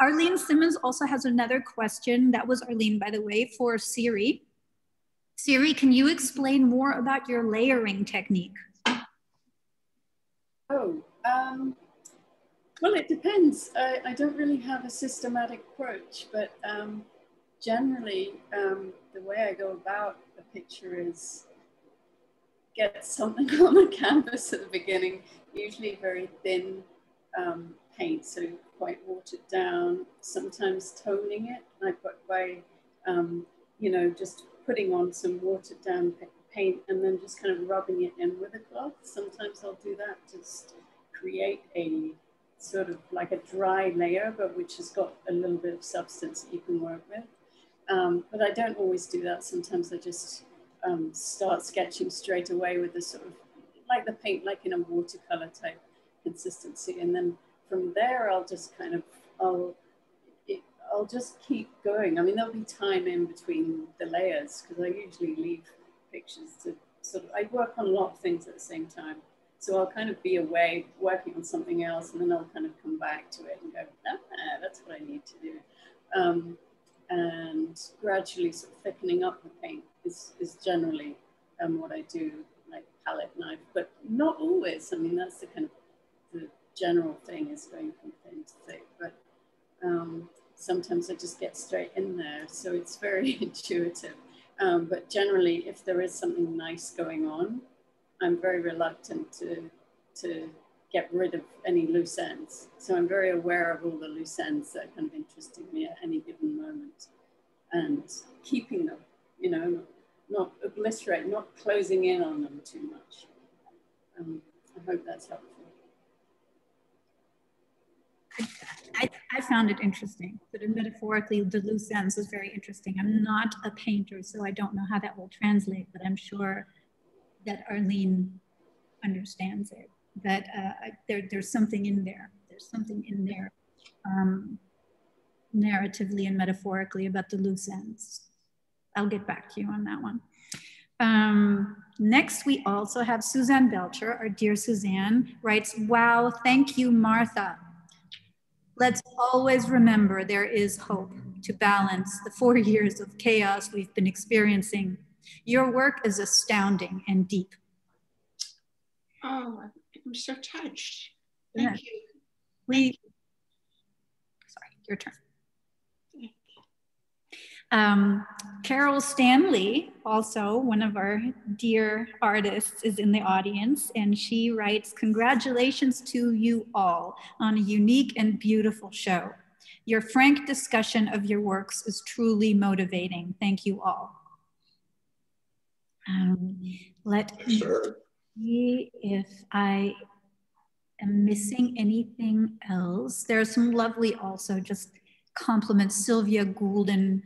Arlene Simmons also has another question. That was Arlene, by the way, for Siri. Siri, can you explain more about your layering technique? Oh, um, well, it depends. I, I, don't really have a systematic approach, but um, generally, um, the way I go about a picture is get something (laughs) on the canvas at the beginning, usually very thin um, paint, so quite watered down, sometimes toning it I put by, um, you know, just putting on some watered down paint and then just kind of rubbing it in with a cloth. Sometimes I'll do that, just create a sort of like a dry layer, but which has got a little bit of substance that you can work with. Um, but I don't always do that. Sometimes I just um, start sketching straight away with the sort of like the paint, like in a watercolor type consistency. And then from there, I'll just kind of, I'll, I'll just keep going. I mean, there'll be time in between the layers because I usually leave pictures to sort of, I work on a lot of things at the same time. So I'll kind of be away working on something else and then I'll kind of come back to it and go, ah, that's what I need to do. Um, and gradually sort of thickening up the paint is, is generally um, what I do, like palette knife, but not always. I mean, that's the kind of the general thing is going from thin to thick, but um, sometimes I just get straight in there. So it's very (laughs) intuitive. Um, but generally, if there is something nice going on, I'm very reluctant to, to get rid of any loose ends. So I'm very aware of all the loose ends that are kind of interesting me at any given moment and keeping them, you know, not obliterate, not closing in on them too much. Um, I hope that's helpful. I, I, found it interesting, but metaphorically, the loose ends was very interesting. I'm not a painter, so I don't know how that will translate, but I'm sure that Arlene understands it, that uh, there, there's something in there. There's something in there um, narratively and metaphorically about the loose ends. I'll get back to you on that one. Um, next, we also have Suzanne Belcher, our dear Suzanne, writes, wow, thank you, Martha. Let's always remember there is hope to balance the four (laughs) years of chaos we've been experiencing. Your work is astounding and deep. Oh, I'm so touched. Thank yeah. you. We, sorry, your turn. Um, Carol Stanley, also one of our dear artists, is in the audience, and she writes, Congratulations to you all on a unique and beautiful show. Your frank discussion of your works is truly motivating. Thank you all. Um, let sure. me see if I am missing anything else. There are some lovely also just compliments. Sylvia Goulden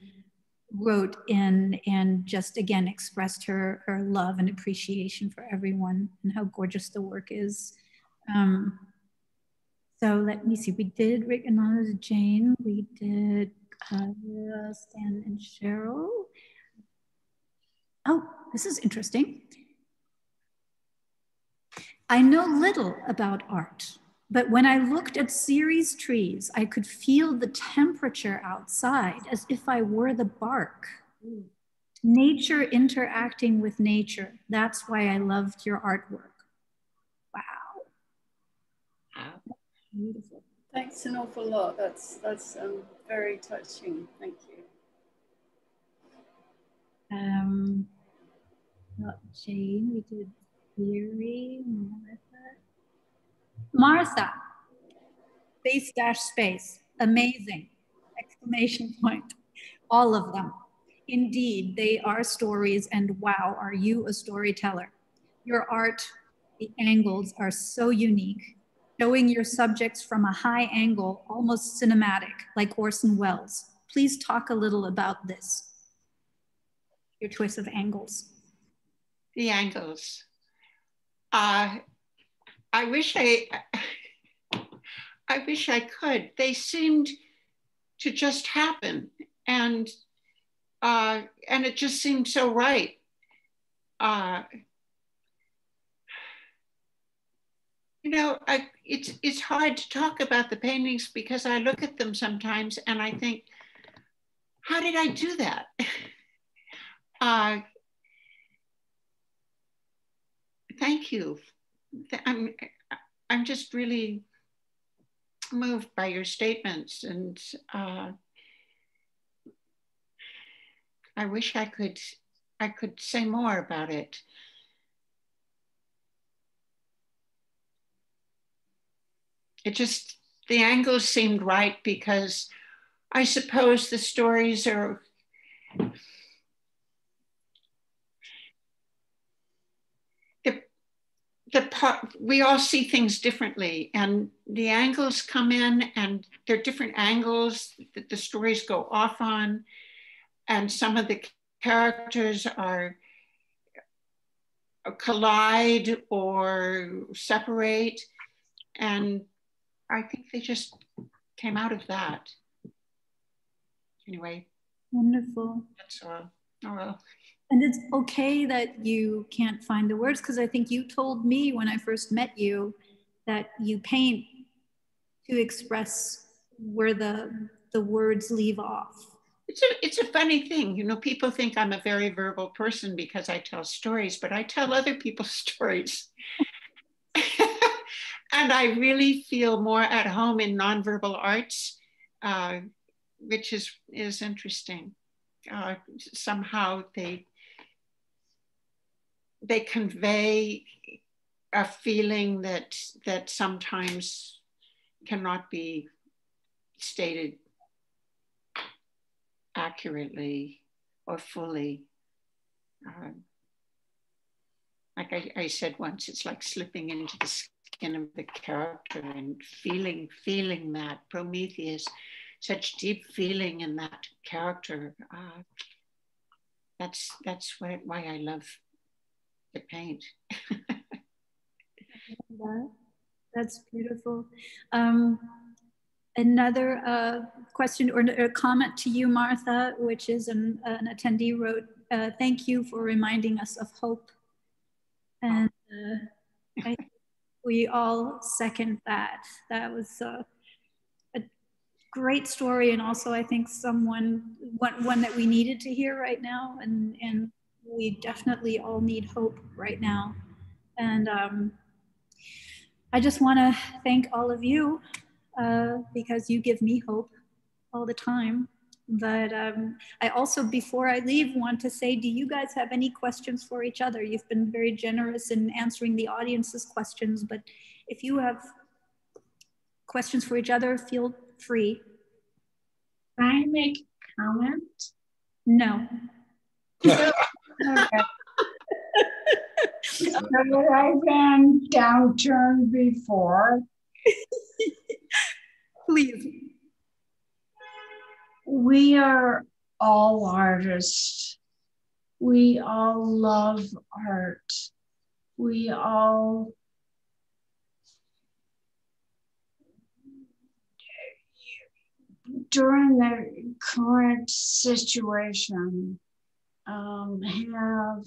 wrote in and just again expressed her, her love and appreciation for everyone and how gorgeous the work is. Um, so let me see, we did Rick and Jane, we did uh, Stan and Cheryl. Oh, this is interesting. I know little about art, but when I looked at Siri's trees, I could feel the temperature outside as if I were the bark. Nature interacting with nature. That's why I loved your artwork. Wow. wow. Beautiful. Thanks an awful lot. That's that's um, very touching. Thank you. Um, not Jane. We did Siri, Martha, space dash space, amazing, exclamation point, all of them. Indeed, they are stories and wow, are you a storyteller? Your art The angles are so unique, showing your subjects from a high angle, almost cinematic, like Orson Welles. Please talk a little about this, your choice of angles. The angles. Uh, I wish I, I wish I could. They seemed to just happen, and uh, and it just seemed so right. Uh, you know, I, it's it's hard to talk about the paintings because I look at them sometimes and I think, how did I do that? (laughs) uh, thank you. I'm I'm just really moved by your statements and uh, I wish I could I could say more about it. It just the angles seemed right because I suppose the stories are the part, we all see things differently and the angles come in and they're different angles that the stories go off on and some of the characters are uh, collide or separate and i think they just came out of that. Anyway. Wonderful. That's all. Oh well and it's okay that you can't find the words because I think you told me when I first met you that you paint to express where the the words leave off. It's a it's a funny thing, you know. People think I'm a very verbal person because I tell stories, but I tell other people's (laughs) stories, (laughs) and I really feel more at home in nonverbal arts, uh, which is is interesting. Uh, somehow they they convey a feeling that that sometimes cannot be stated accurately or fully. Um, like I, I, said once, it's like slipping into the skin of the character and feeling feeling that Prometheus, such deep feeling in that character. Uh, that's that's why, why I love to paint. (laughs) that. That's beautiful. Um, another uh, question or a comment to you, Martha, which is an, an attendee wrote, uh, thank you for reminding us of hope. And uh, we all second that. That was uh, a great story and also I think someone, one, one that we needed to hear right now and, and we definitely all need hope right now. And um, I just want to thank all of you uh, because you give me hope all the time. But um, I also, before I leave, want to say, do you guys have any questions for each other? You've been very generous in answering the audience's questions, but if you have questions for each other, feel free. Can I make comment? No. (laughs) Okay. (laughs) so I've been downturned before. Please. We are all artists. We all love art. We all during the current situation, um, have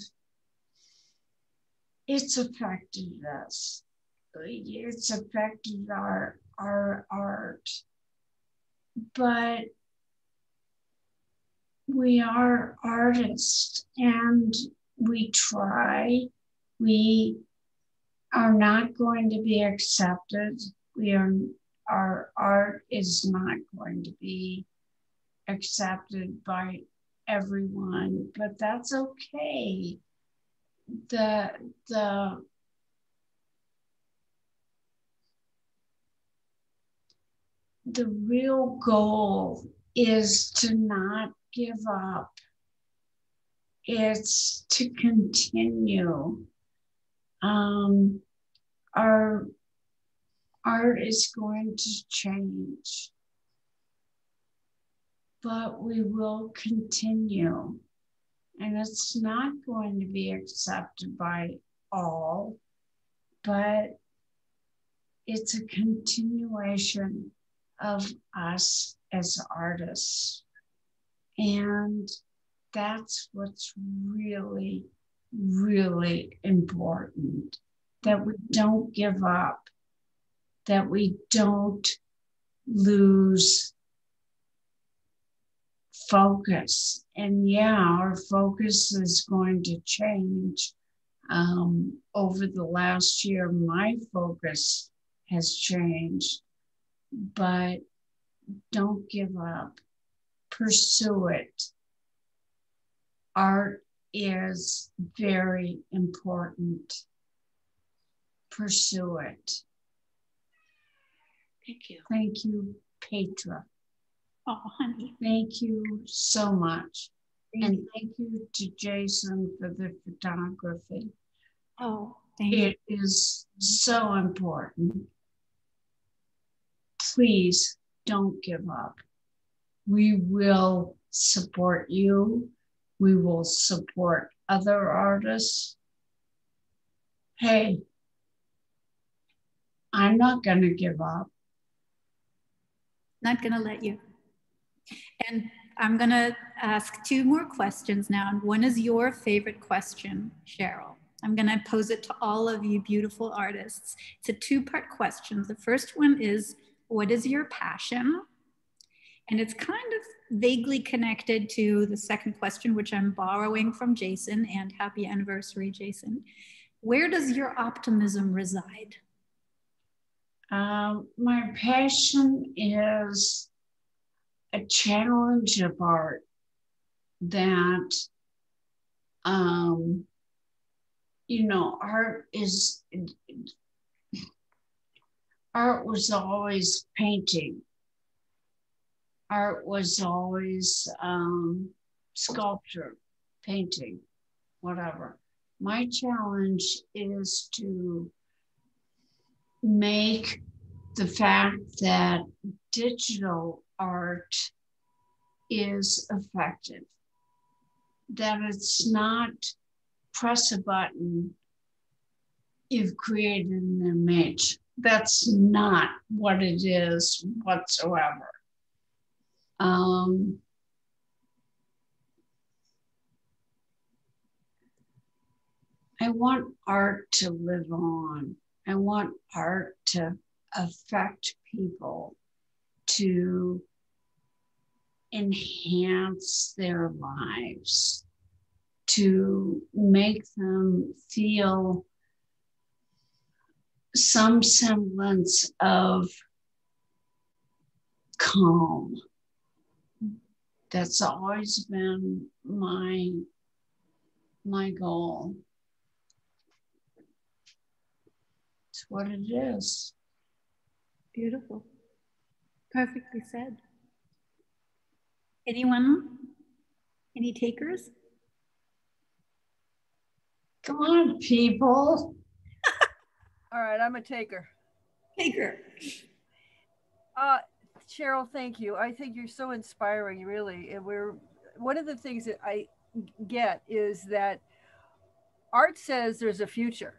it's affected us. It's affected our our art, but we are artists and we try. We are not going to be accepted. We are our art is not going to be accepted by everyone, but that's okay. The the the real goal is to not give up. It's to continue. Um, our art is going to change, but we will continue. And it's not going to be accepted by all, but it's a continuation of us as artists. And that's what's really, really important that we don't give up, that we don't lose focus. And yeah, our focus is going to change. Um, over the last year, my focus has changed, but don't give up, pursue it. Art is very important. Pursue it. Thank you. Thank you, Petra. Oh, honey. Thank you so much. And thank you to Jason for the photography. Oh, thank you. It is so important. Please don't give up. We will support you. We will support other artists. Hey, I'm not going to give up. Not going to let you. And I'm going to ask two more questions now. And one is your favorite question, Cheryl. I'm going to pose it to all of you beautiful artists. It's a two part question. The first one is What is your passion? And it's kind of vaguely connected to the second question, which I'm borrowing from Jason. And happy anniversary, Jason. Where does your optimism reside? Um, my passion is a challenge of art that, um, you know, art is, art was always painting. Art was always um, sculpture, painting, whatever. My challenge is to make the fact that digital art is effective, that it's not press a button, you've created an image. That's not what it is whatsoever. Um, I want art to live on. I want art to affect people, to enhance their lives, to make them feel some semblance of calm. That's always been my my goal. It's what it is. Beautiful. Perfectly said. Anyone? Any takers? Come on, people. (laughs) All right, I'm a taker. Taker. Uh, Cheryl, thank you. I think you're so inspiring, really. And we're one of the things that I get is that art says there's a future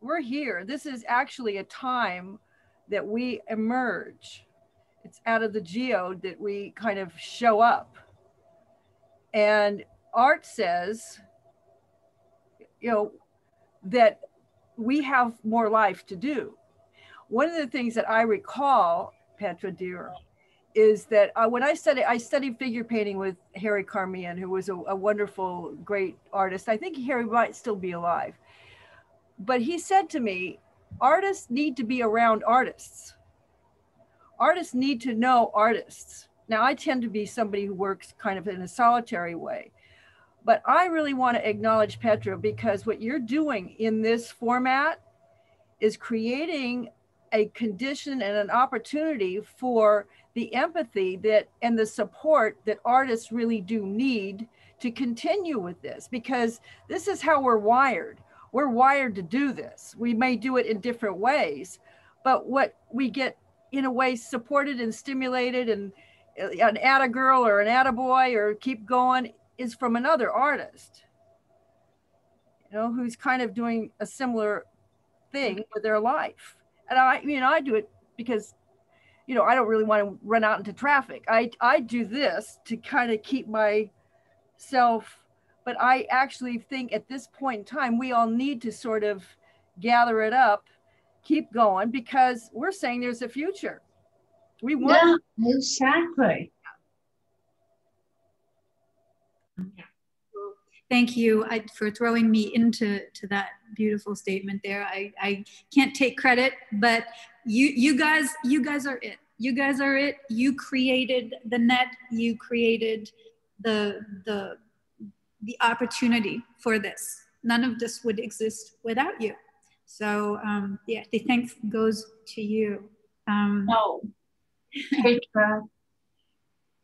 we're here. This is actually a time that we emerge. It's out of the geode that we kind of show up. And art says, you know, that we have more life to do. One of the things that I recall, Petra dear, is that uh, when I studied, I studied figure painting with Harry Carmean, who was a, a wonderful, great artist. I think Harry might still be alive but he said to me, artists need to be around artists. Artists need to know artists. Now, I tend to be somebody who works kind of in a solitary way, but I really want to acknowledge Petra because what you're doing in this format is creating a condition and an opportunity for the empathy that and the support that artists really do need to continue with this because this is how we're wired we're wired to do this. We may do it in different ways, but what we get in a way supported and stimulated and uh, an atta girl or an atta boy or keep going is from another artist. You know who's kind of doing a similar thing with their life. And i you know i do it because you know i don't really want to run out into traffic. I i do this to kind of keep myself but i actually think at this point in time we all need to sort of gather it up keep going because we're saying there's a future we want yeah, exactly. Thank you I, for throwing me into to that beautiful statement there. I, I can't take credit, but you you guys you guys are it. You guys are it. You created the net. You created the the the opportunity for this. None of this would exist without you. So um, yeah, the thanks goes to you. Um, no, Petra,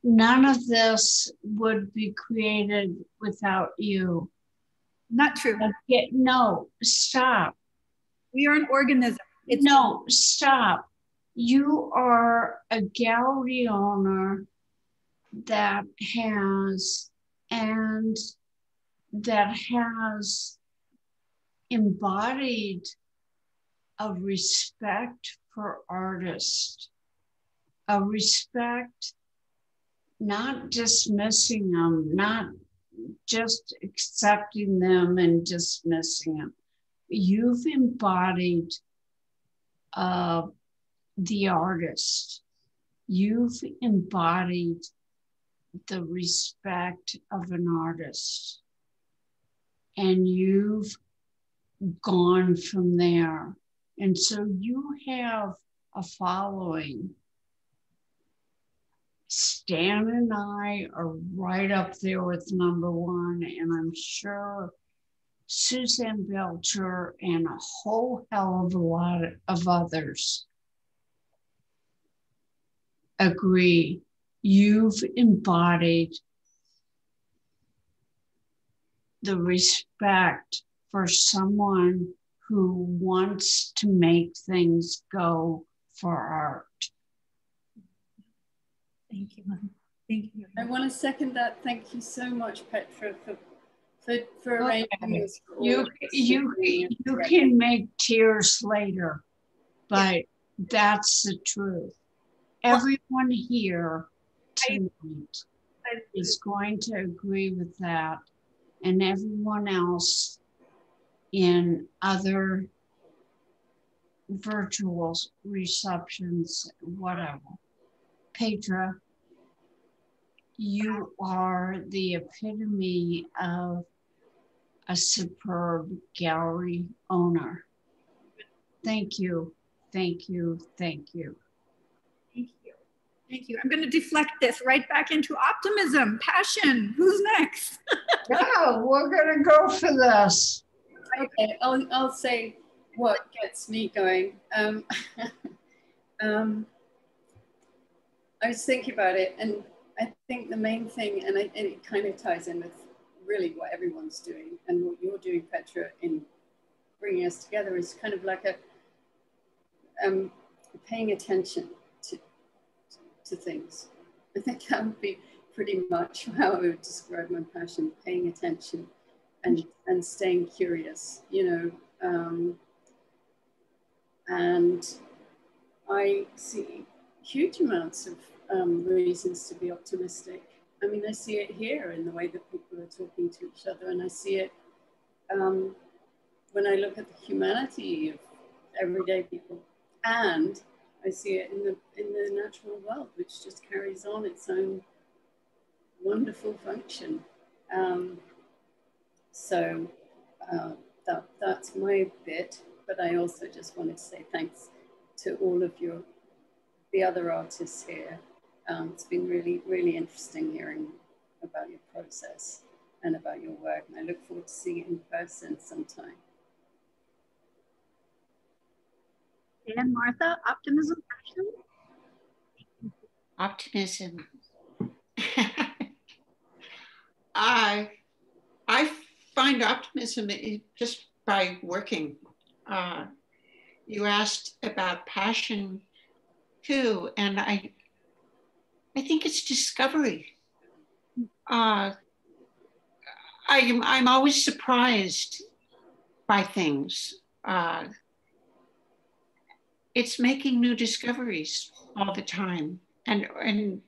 none of this would be created without you. Not true. Okay, no, stop. We are an organism. It's no, stop. You are a gallery owner that has and that has embodied a respect for artists a respect, not dismissing them, not just accepting them and dismissing them. You've embodied uh, the artist. You've embodied the respect of an artist. And you've gone from there. And so you have a following Stan and I are right up there with number one, and I'm sure Suzanne Belcher and a whole hell of a lot of others agree. You've embodied the respect for someone who wants to make things go for art. Thank you, Mom. Thank you. I want to second that. Thank you so much, Petra, for for, for arranging okay. this. You you you can make tears later, but yeah. that's the truth. Everyone here tonight I, is going to agree with that, and everyone else in other virtual receptions, whatever. Petra, you are the epitome of a superb gallery owner. Thank you, thank you, thank you. Thank you, thank you. I'm going to deflect this right back into optimism, passion. Who's next? (laughs) yeah, we're going to go for this. Okay, I'll, I'll say what gets me going. Um, (laughs) um, I was thinking about it, and I think the main thing, and, I, and it kind of ties in with really what everyone's doing and what you're doing, Petra, in bringing us together is kind of like a um, paying attention to, to things. I think that would be pretty much (laughs) how I would describe my passion, paying attention and, and staying curious, you know. Um, and I see huge amounts of um, reasons to be optimistic. I mean, I see it here in the way that people are talking to each other, and I see it um, when I look at the humanity of everyday people, and I see it in the in the natural world, which just carries on its own wonderful function. Um, so uh, that that's my bit, but I also just wanted to say thanks to all of your the other artists here. Um, it's been really, really interesting hearing about your process and about your work. And I look forward to seeing it in person sometime. And Martha, optimism, Optimism. (laughs) I I find optimism just by working. Uh, you asked about passion too, and I, I think it's discovery. Uh, I, I'm always surprised by things. Uh, it's making new discoveries all the time, and and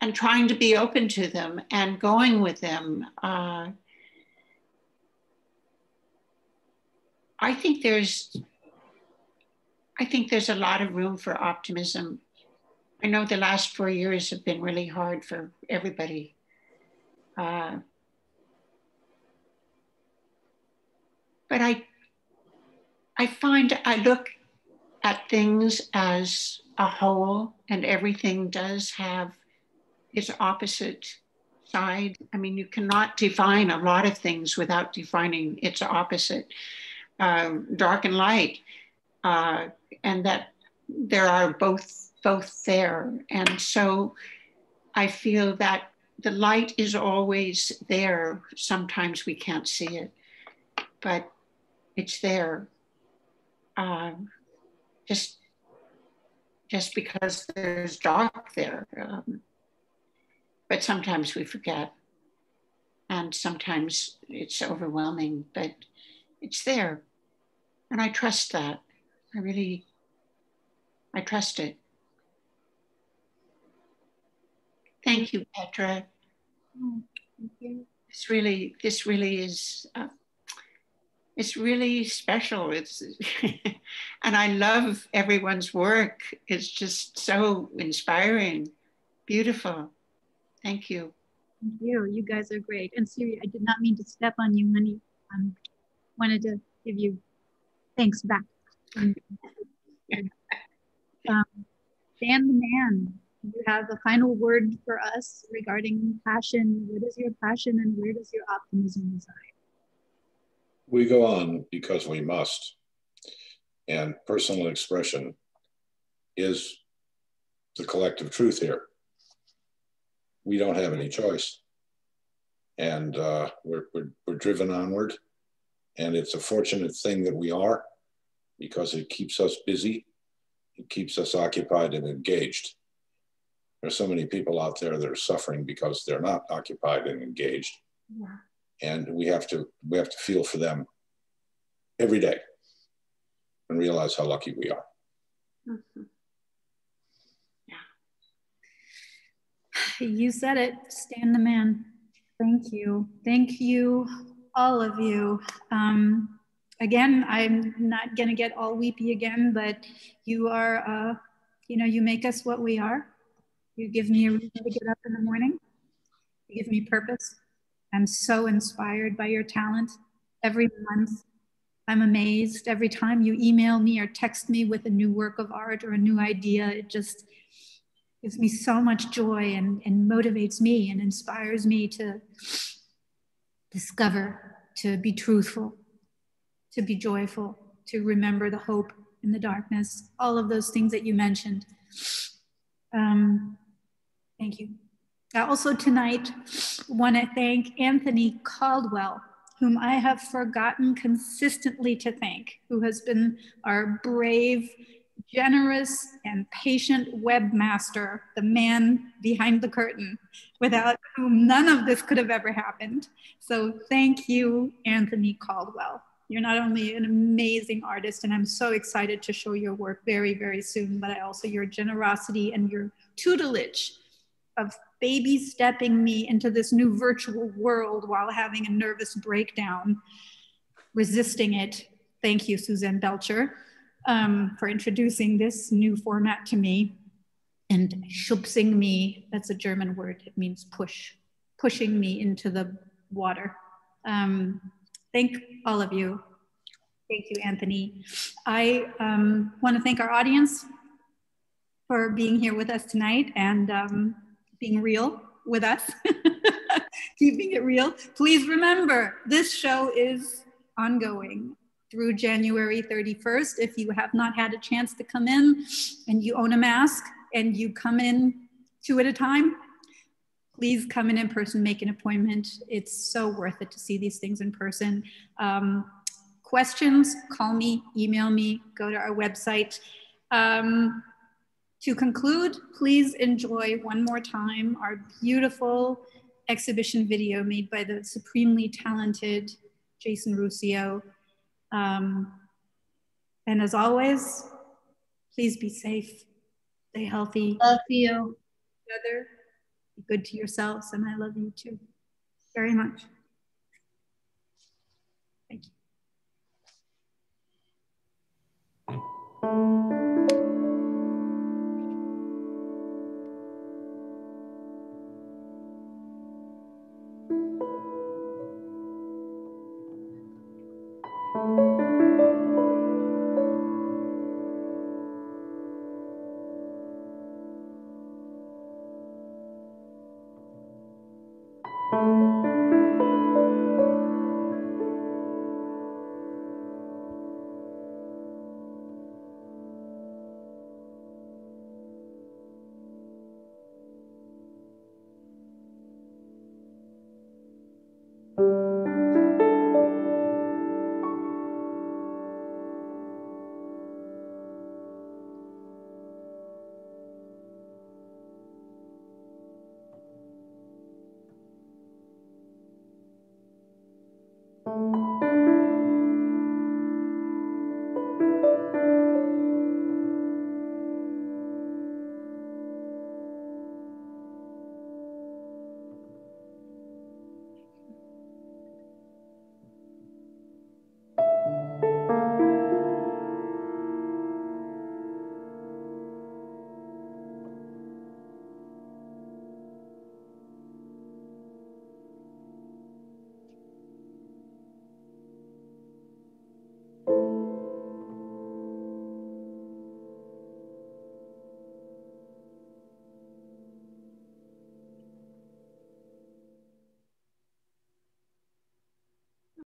and trying to be open to them and going with them. Uh, I think there's I think there's a lot of room for optimism. I know the last four years have been really hard for everybody. Uh, but I, I find I look at things as a whole, and everything does have its opposite side. I mean, you cannot define a lot of things without defining its opposite, um, dark and light, uh, and that there are both both there. And so, I feel that the light is always there. Sometimes we can't see it, but it's there. Um, just, just because there's dark there. Um, but sometimes we forget. And sometimes it's overwhelming, but it's there. And I trust that. I really, I trust it. Thank you, Petra. Oh, thank you. This really, this really is, uh, it's really special. It's, (laughs) and I love everyone's work. It's just so inspiring, beautiful. Thank you. Thank you. You guys are great. And Siri, I did not mean to step on you, honey. I um, wanted to give you thanks back. (laughs) um, Stan the man, you have a final word for us regarding passion. What is your passion and where does your optimism reside? We go on because we must. And personal expression is the collective truth here. We don't have any choice. And uh, we're, we're, we're driven onward. And it's a fortunate thing that we are because it keeps us busy, it keeps us occupied and engaged there's so many people out there that are suffering because they're not occupied and engaged yeah. and we have to we have to feel for them every day and realize how lucky we are mm-hmm. You said it Stan the man thank you thank you all of you um, again i'm not going to get all weepy again but you are uh, you know you make us what we are you give me a reason to get up in the morning. You give me purpose. I'm so inspired by your talent. Every month, I'm amazed. Every time you email me or text me with a new work of art or a new idea, it just gives me so much joy and, and motivates me and inspires me to discover, to be truthful, to be joyful, to remember the hope in the darkness, all of those things that you mentioned. Um, Thank you. I also tonight want to thank Anthony Caldwell, whom I have forgotten consistently to thank, who has been our brave, generous, and patient webmaster, the man behind the curtain, without whom none of this could have ever happened. So thank you, Anthony Caldwell. You're not only an amazing artist, and I'm so excited to show your work very, very soon, but I also your generosity and your tutelage of baby stepping me into this new virtual world while having a nervous breakdown, resisting it. Thank you, Suzanne Belcher, um, for introducing this new format to me. And schubsing me, that's a German word, it means push, pushing me into the water. Um, thank all of you. Thank you, Anthony. I um, want to thank our audience for being here with us tonight and um, being real with us, (laughs) keeping it real. Please remember, this show is ongoing through January 31st. If you have not had a chance to come in and you own a mask and you come in two at a time, please come in in person, make an appointment. It's so worth it to see these things in person. Um, questions, call me, email me, go to our website. Um, to conclude, please enjoy one more time our beautiful exhibition video made by the supremely talented Jason Ruscio. Um, and as always, please be safe, stay healthy. Love you. Together. be good to yourselves, and I love you too very much. Thank you.